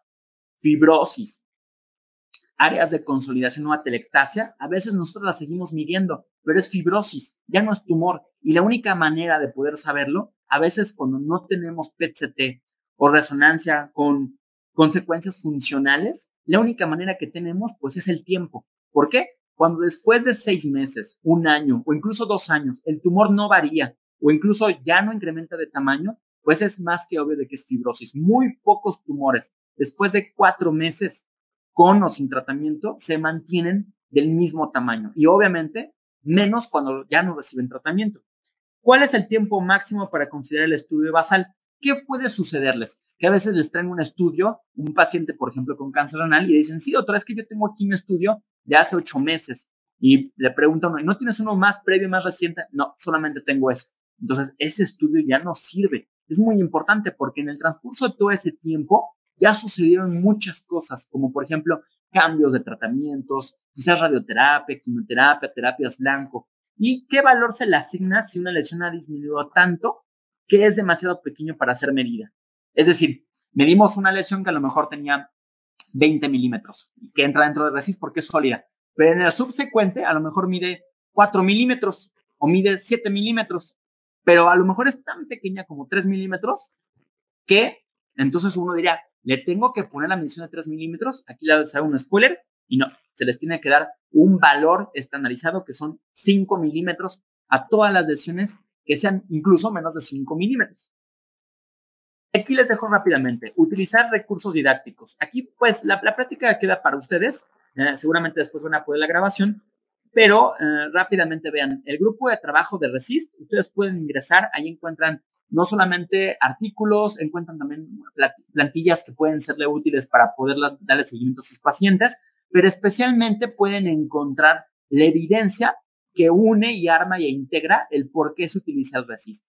fibrosis, áreas de consolidación o atelectasia, a veces nosotros las seguimos midiendo, pero es fibrosis, ya no es tumor. Y la única manera de poder saberlo, a veces cuando no tenemos PET-CT o resonancia con consecuencias funcionales, la única manera que tenemos pues es el tiempo. ¿Por qué? Cuando después de seis meses, un año o incluso dos años, el tumor no varía o incluso ya no incrementa de tamaño, pues es más que obvio de que es fibrosis. Muy pocos tumores después de cuatro meses con o sin tratamiento se mantienen del mismo tamaño y obviamente menos cuando ya no reciben tratamiento. ¿Cuál es el tiempo máximo para considerar el estudio basal? ¿Qué puede sucederles? Que a veces les traen un estudio, un paciente, por ejemplo, con cáncer renal, y dicen, sí, otra es que yo tengo aquí un estudio de hace ocho meses. Y le preguntan, ¿no tienes uno más previo, más reciente? No, solamente tengo ese. Entonces, ese estudio ya no sirve. Es muy importante porque en el transcurso de todo ese tiempo ya sucedieron muchas cosas, como por ejemplo cambios de tratamientos, quizás radioterapia, quimioterapia, terapias blanco. ¿Y qué valor se le asigna si una lesión ha disminuido tanto que es demasiado pequeño para ser medida? Es decir, medimos una lesión que a lo mejor tenía 20 milímetros y que entra dentro de RESIS porque es sólida, pero en el subsecuente a lo mejor mide 4 milímetros o mide 7 milímetros, pero a lo mejor es tan pequeña como 3 milímetros que entonces uno diría, le tengo que poner la medición de 3 milímetros, aquí les hago un spoiler, y no, se les tiene que dar un valor estandarizado que son 5 milímetros a todas las lesiones que sean incluso menos de 5 milímetros. Aquí les dejo rápidamente, utilizar recursos didácticos. Aquí pues la, práctica queda para ustedes, eh, seguramente después van a poder la grabación, pero eh, rápidamente vean el grupo de trabajo de Resist, ustedes pueden ingresar, ahí encuentran no solamente artículos, encuentran también plantillas que pueden serle útiles para poder darle seguimiento a sus pacientes, pero especialmente pueden encontrar la evidencia que une y arma e integra el por qué se utiliza el resist.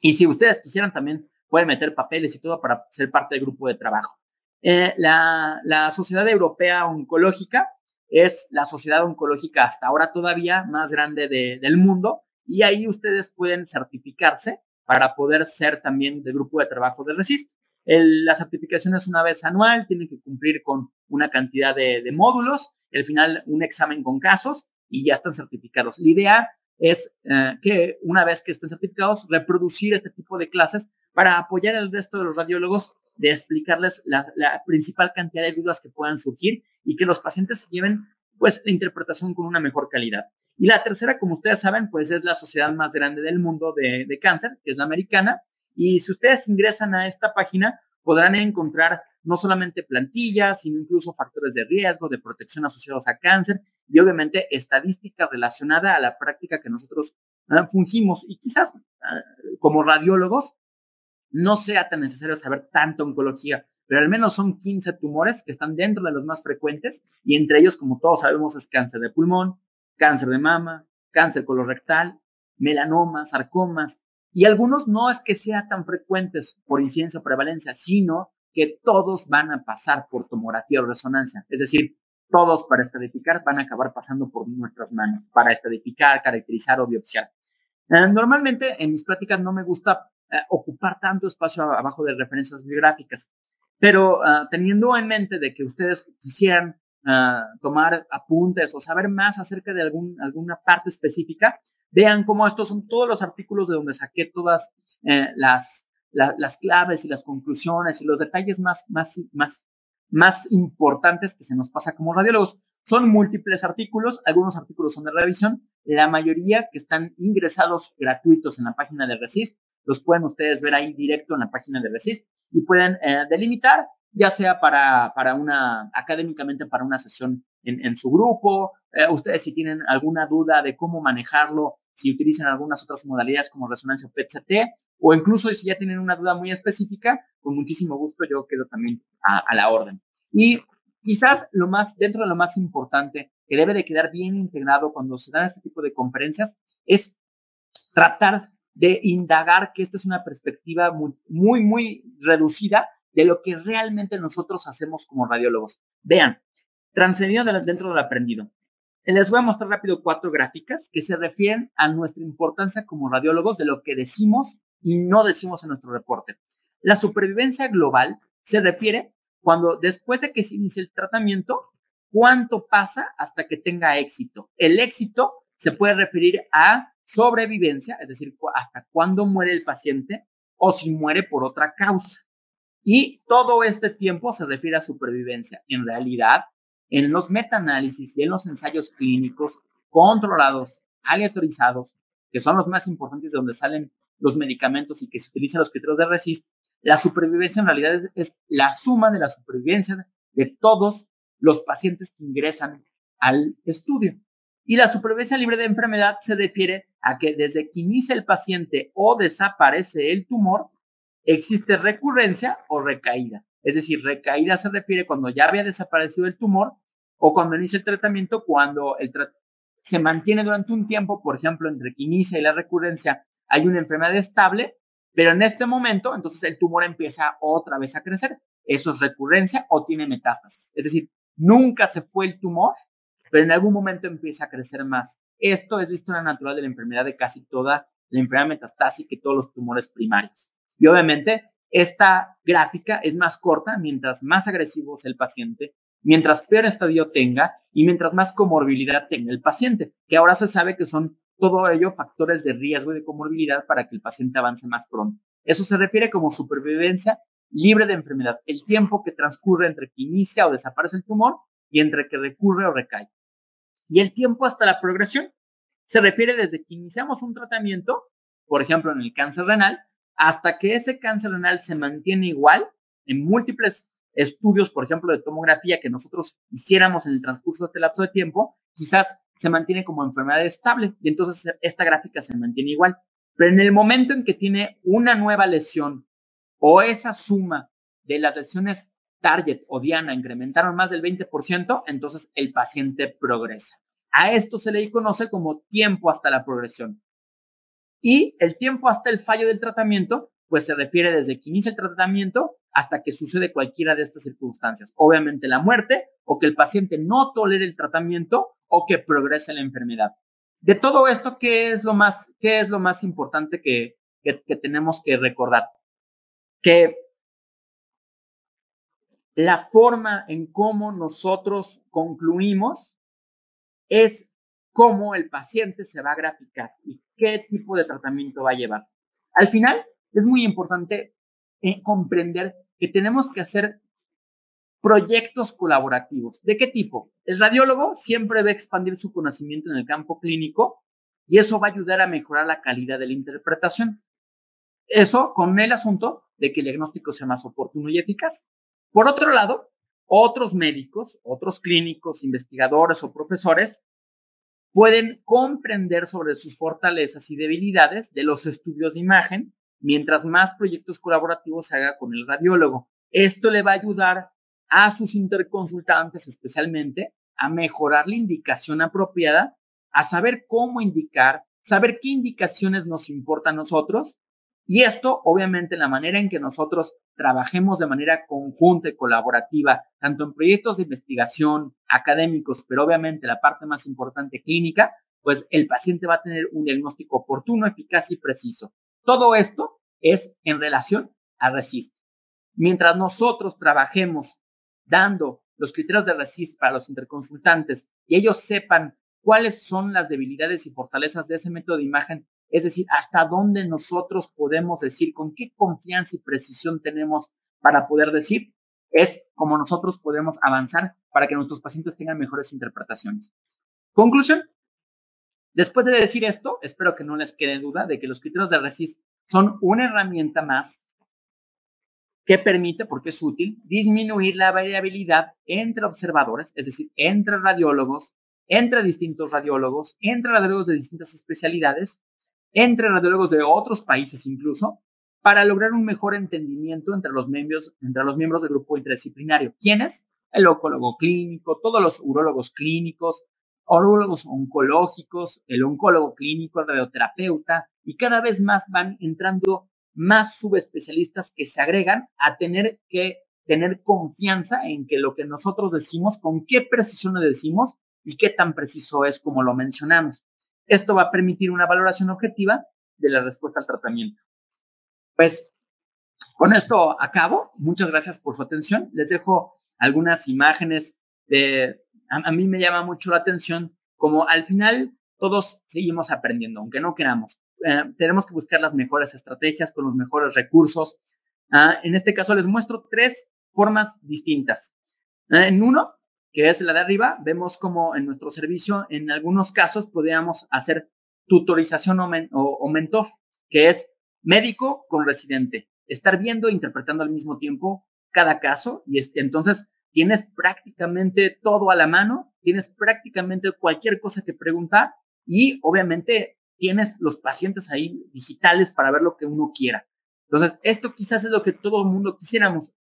Y si ustedes quisieran también pueden meter papeles y todo para ser parte del grupo de trabajo. Eh, la, Sociedad Europea Oncológica es la sociedad oncológica hasta ahora todavía más grande del mundo y ahí ustedes pueden certificarse para poder ser también del grupo de trabajo de Resist. la certificación es una vez anual, tienen que cumplir con una cantidad de, módulos, al final un examen con casos y ya están certificados. La idea es eh, que una vez que estén certificados, reproducir este tipo de clases para apoyar al resto de los radiólogos de explicarles la, principal cantidad de dudas que puedan surgir y que los pacientes lleven pues la interpretación con una mejor calidad. Y la tercera, como ustedes saben, pues es la sociedad más grande del mundo de, cáncer, que es la americana. Y si ustedes ingresan a esta página, podrán encontrar no solamente plantillas, sino incluso factores de riesgo, de protección asociados a cáncer y obviamente estadística relacionada a la práctica que nosotros ah, fungimos. Y quizás ah, como radiólogos no sea tan necesario saber tanto oncología, pero al menos son 15 tumores que están dentro de los más frecuentes y entre ellos, como todos sabemos, es cáncer de pulmón, cáncer de mama, cáncer colorectal, melanoma, sarcomas, y algunos no es que sean tan frecuentes por incidencia o prevalencia, sino que todos van a pasar por tomografía o resonancia. Es decir, todos para estadificar van a acabar pasando por nuestras manos, para estadificar, caracterizar o biopsiar. Eh, normalmente en mis pláticas no me gusta eh, ocupar tanto espacio abajo de referencias bibliográficas, pero ah, teniendo en mente de que ustedes quisieran tomar apuntes o saber más acerca de alguna parte específica, vean cómo estos son todos los artículos de donde saqué todas eh, las, claves y las conclusiones y los detalles más, más, más, más importantes que se nos pasa como radiólogos. Son múltiples artículos, algunos artículos son de revisión, la mayoría que están ingresados gratuitos en la página de Resist, los pueden ustedes ver ahí directo en la página de Resist y pueden eh, delimitar ya sea para, para una, académicamente para una sesión en, en su grupo, eh, ustedes si tienen alguna duda de cómo manejarlo, si utilizan algunas otras modalidades como resonancia PET-CT, o incluso si ya tienen una duda muy específica, con muchísimo gusto yo quedo también a, la orden. Y quizás lo más, dentro de lo más importante que debe de quedar bien integrado cuando se dan este tipo de conferencias es tratar de indagar que esta es una perspectiva muy, muy, reducida de lo que realmente nosotros hacemos como radiólogos. Vean, trascendido dentro del aprendido. Les voy a mostrar rápido cuatro gráficas que se refieren a nuestra importancia como radiólogos de lo que decimos y no decimos en nuestro reporte. La supervivencia global se refiere cuando después de que se inicie el tratamiento, cuánto pasa hasta que tenga éxito. El éxito se puede referir a sobrevivencia, es decir, hasta cuándo muere el paciente o si muere por otra causa. Y todo este tiempo se refiere a supervivencia. En realidad, en los metaanálisis y en los ensayos clínicos controlados, aleatorizados, que son los más importantes de donde salen los medicamentos y que se utilizan los criterios de RESIST, la supervivencia en realidad es, la suma de la supervivencia de todos los pacientes que ingresan al estudio. Y la supervivencia libre de enfermedad se refiere a que desde que inicia el paciente o desaparece el tumor, existe recurrencia o recaída. Es decir, recaída se refiere cuando ya había desaparecido el tumor o cuando inicia el tratamiento, cuando se mantiene durante un tiempo, por ejemplo, entre que y la recurrencia hay una enfermedad estable, pero en este momento, entonces el tumor empieza otra vez a crecer. Eso es recurrencia o tiene metástasis. Es decir, nunca se fue el tumor, pero en algún momento empieza a crecer más. Esto es la historia natural de la enfermedad de casi toda la enfermedad metastásica y todos los tumores primarios. Y obviamente, esta gráfica es más corta mientras más agresivo es el paciente, mientras peor estadio tenga y mientras más comorbilidad tenga el paciente, que ahora se sabe que son todo ello factores de riesgo y de comorbilidad para que el paciente avance más pronto. Eso se refiere como supervivencia libre de enfermedad, el tiempo que transcurre entre que inicia o desaparece el tumor y entre que recurre o recae. Y el tiempo hasta la progresión se refiere desde que iniciamos un tratamiento, por ejemplo en el cáncer renal, hasta que ese cáncer renal se mantiene igual en múltiples estudios, por ejemplo, de tomografía que nosotros hiciéramos en el transcurso de este lapso de tiempo, quizás se mantiene como enfermedad estable y entonces esta gráfica se mantiene igual. Pero en el momento en que tiene una nueva lesión o esa suma de las lesiones target o diana incrementaron más del 20%, entonces el paciente progresa. A esto se le conoce como tiempo hasta la progresión. Y el tiempo hasta el fallo del tratamiento, pues se refiere desde que inicia el tratamiento hasta que sucede cualquiera de estas circunstancias. Obviamente la muerte o que el paciente no tolere el tratamiento o que progrese la enfermedad. De todo esto, ¿qué es lo más, qué es lo más importante que, que, tenemos que recordar? Que la forma en cómo nosotros concluimos es cómo el paciente se va a graficar qué tipo de tratamiento va a llevar. Al final, es muy importante eh, comprender que tenemos que hacer proyectos colaborativos. ¿De qué tipo? El radiólogo siempre va a expandir su conocimiento en el campo clínico y eso va a ayudar a mejorar la calidad de la interpretación. Eso con el asunto de que el diagnóstico sea más oportuno y eficaz. Por otro lado, otros médicos, otros clínicos, investigadores o profesores pueden comprender sobre sus fortalezas y debilidades de los estudios de imagen mientras más proyectos colaborativos se haga con el radiólogo. Esto le va a ayudar a sus interconsultantes especialmente a mejorar la indicación apropiada, a saber cómo indicar, saber qué indicaciones nos importan a nosotros. Y esto, obviamente, la manera en que nosotros trabajemos de manera conjunta y colaborativa, tanto en proyectos de investigación académicos, pero obviamente la parte más importante clínica, pues el paciente va a tener un diagnóstico oportuno, eficaz y preciso. Todo esto es en relación a RESIST. Mientras nosotros trabajemos dando los criterios de RESIST para los interconsultantes y ellos sepan cuáles son las debilidades y fortalezas de ese método de imagen, es decir, hasta dónde nosotros podemos decir, con qué confianza y precisión tenemos para poder decir, es como nosotros podemos avanzar para que nuestros pacientes tengan mejores interpretaciones. Conclusión. Después de decir esto, espero que no les quede duda de que los criterios de RESIST son una herramienta más que permite, porque es útil, disminuir la variabilidad entre observadores, es decir, entre radiólogos, entre distintos radiólogos, entre radiólogos de distintas especialidades, entre radiólogos de otros países incluso, para lograr un mejor entendimiento entre los miembros, entre los miembros del grupo interdisciplinario. ¿Quiénes? el oncólogo clínico, todos los urólogos clínicos, urólogos oncológicos, el oncólogo clínico, el radioterapeuta, y cada vez más van entrando más subespecialistas que se agregan a tener que tener confianza en que lo que nosotros decimos, con qué precisión lo decimos y qué tan preciso es como lo mencionamos. Esto va a permitir una valoración objetiva de la respuesta al tratamiento. Pues con esto acabo. Muchas gracias por su atención. Les dejo algunas imágenes de... A, mí me llama mucho la atención como al final todos seguimos aprendiendo, aunque no queramos. Eh, tenemos que buscar las mejores estrategias con los mejores recursos. Ah, en este caso les muestro tres formas distintas. Ah, en uno, que es la de arriba, vemos como en nuestro servicio, en algunos casos, podríamos hacer tutorización o, mentor, que es médico con residente. Estar viendo e interpretando al mismo tiempo cada caso y entonces tienes prácticamente todo a la mano, tienes prácticamente cualquier cosa que preguntar y obviamente tienes los pacientes ahí digitales para ver lo que uno quiera. Entonces, esto quizás es lo que todo el mundo quisiéramos.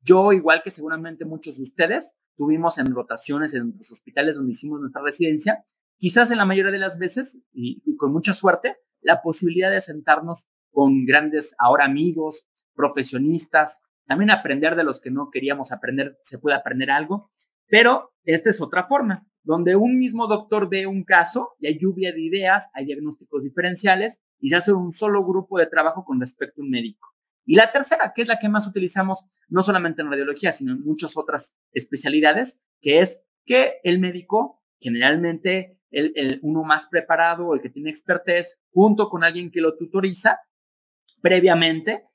Yo, igual que seguramente muchos de ustedes, tuvimos en rotaciones en los hospitales donde hicimos nuestra residencia, quizás en la mayoría de las veces, y, con mucha suerte, la posibilidad de sentarnos con grandes ahora amigos, profesionistas, también aprender de los que no queríamos aprender, se puede aprender algo, pero esta es otra forma, donde un mismo doctor ve un caso y hay lluvia de ideas, hay diagnósticos diferenciales y se hace un solo grupo de trabajo con respecto a un médico. Y la tercera, que es la que más utilizamos, no solamente en radiología, sino en muchas otras especialidades, que es que el médico, generalmente el, uno más preparado, el que tiene expertise, junto con alguien que lo tutoriza, previamente,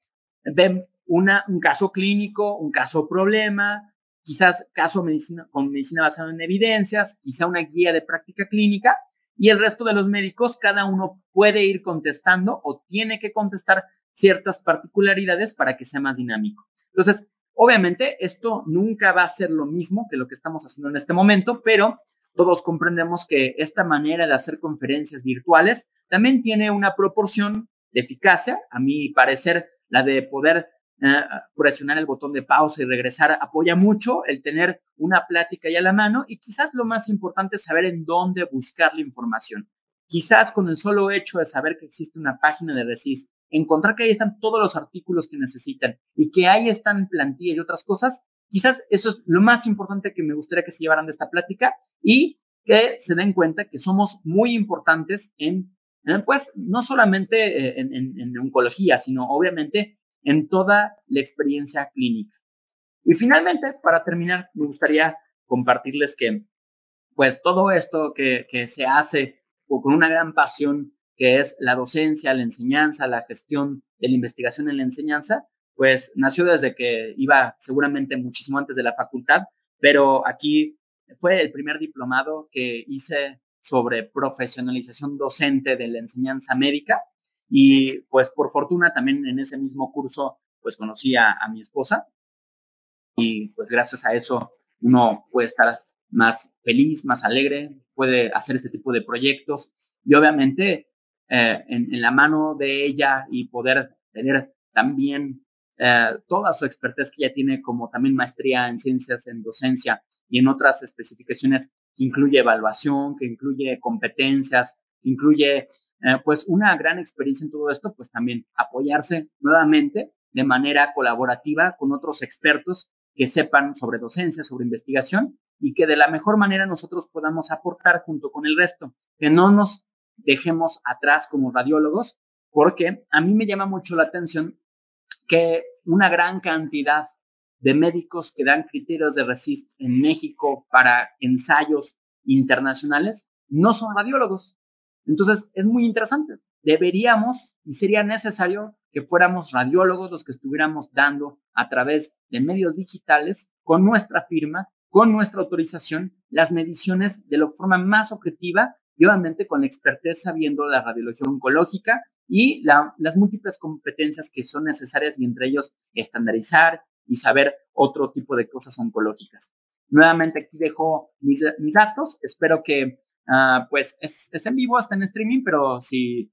ven una, un caso clínico, un caso problema, quizás caso medicina, con medicina basada en evidencias, quizá una guía de práctica clínica, y el resto de los médicos, cada uno puede ir contestando o tiene que contestar ciertas particularidades para que sea más dinámico. Entonces, obviamente, esto nunca va a ser lo mismo que lo que estamos haciendo en este momento, pero todos comprendemos que esta manera de hacer conferencias virtuales también tiene una proporción de eficacia. A mi parecer, la de poder eh, presionar el botón de pausa y regresar apoya mucho el tener una plática ya a la mano y quizás lo más importante es saber en dónde buscar la información. Quizás con el solo hecho de saber que existe una página de Resist encontrar que ahí están todos los artículos que necesitan y que ahí están plantillas y otras cosas, quizás eso es lo más importante que me gustaría que se llevaran de esta plática y que se den cuenta que somos muy importantes en, pues, no solamente eh, en, en oncología, sino obviamente en toda la experiencia clínica. Y finalmente, para terminar, me gustaría compartirles que, pues, todo esto que, que se hace con una gran pasión que es la docencia, la enseñanza, la gestión de la investigación en la enseñanza, pues nació desde que iba seguramente muchísimo antes de la facultad, pero aquí fue el primer diplomado que hice sobre profesionalización docente de la enseñanza médica y pues por fortuna también en ese mismo curso pues conocí a, a mi esposa y pues gracias a eso uno puede estar más feliz, más alegre, puede hacer este tipo de proyectos y obviamente eh, en, la mano de ella y poder tener también eh, toda su expertise que ella tiene como también maestría en ciencias en docencia y en otras especificaciones que incluye evaluación, que incluye competencias, que incluye eh, pues una gran experiencia en todo esto, pues también apoyarse nuevamente de manera colaborativa con otros expertos que sepan sobre docencia, sobre investigación y que de la mejor manera nosotros podamos aportar junto con el resto, que no nos dejemos atrás como radiólogos, porque a mí me llama mucho la atención que una gran cantidad de médicos que dan criterios de RESIST en México para ensayos internacionales no son radiólogos. Entonces, es muy interesante. Deberíamos y sería necesario que fuéramos radiólogos los que estuviéramos dando a través de medios digitales con nuestra firma, con nuestra autorización, las mediciones de la forma más objetiva y con la expertez sabiendo la radiología oncológica y las múltiples competencias que son necesarias y entre ellos estandarizar y saber otro tipo de cosas oncológicas. Nuevamente aquí dejo mis, datos, espero que uh, pues es, es, en vivo, hasta en streaming, pero si,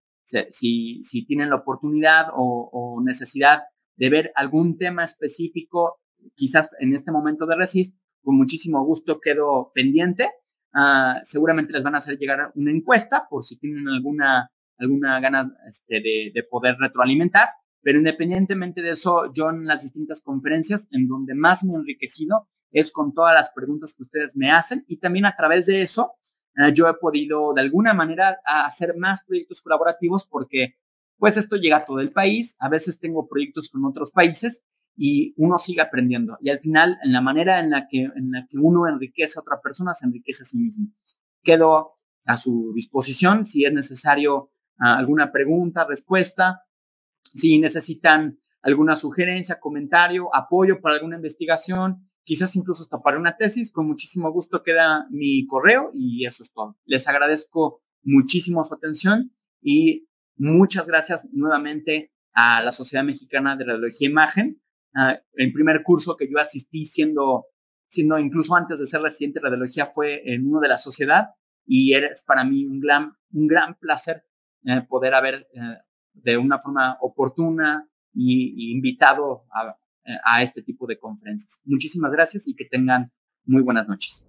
si, si tienen la oportunidad o, o necesidad de ver algún tema específico, quizás en este momento de Resist, con muchísimo gusto quedo pendiente. Uh, seguramente les van a hacer llegar una encuesta por si tienen alguna, alguna gana este, de, de poder retroalimentar. Pero independientemente de eso, yo en las distintas conferencias, en donde más me he enriquecido es con todas las preguntas que ustedes me hacen y también a través de eso eh, yo he podido de alguna manera hacer más proyectos colaborativos porque pues esto llega a todo el país, a veces tengo proyectos con otros países y uno sigue aprendiendo y al final en la manera en la que, en la que uno enriquece a otra persona se enriquece a sí mismo. Quedo a su disposición si es necesario ah, alguna pregunta, respuesta, si necesitan alguna sugerencia, comentario, apoyo para alguna investigación, quizás incluso hasta para una tesis, con muchísimo gusto queda mi correo y eso es todo. Les agradezco muchísimo su atención y muchas gracias nuevamente a la Sociedad Mexicana de Radiología e Imagen. Uh, el primer curso que yo asistí siendo, siendo incluso antes de ser residente de radiología fue en uno de la sociedad y es para mí un gran, un gran placer eh, poder haber eh, de una forma oportuna y, invitado a, a este tipo de conferencias. Muchísimas gracias y que tengan muy buenas noches.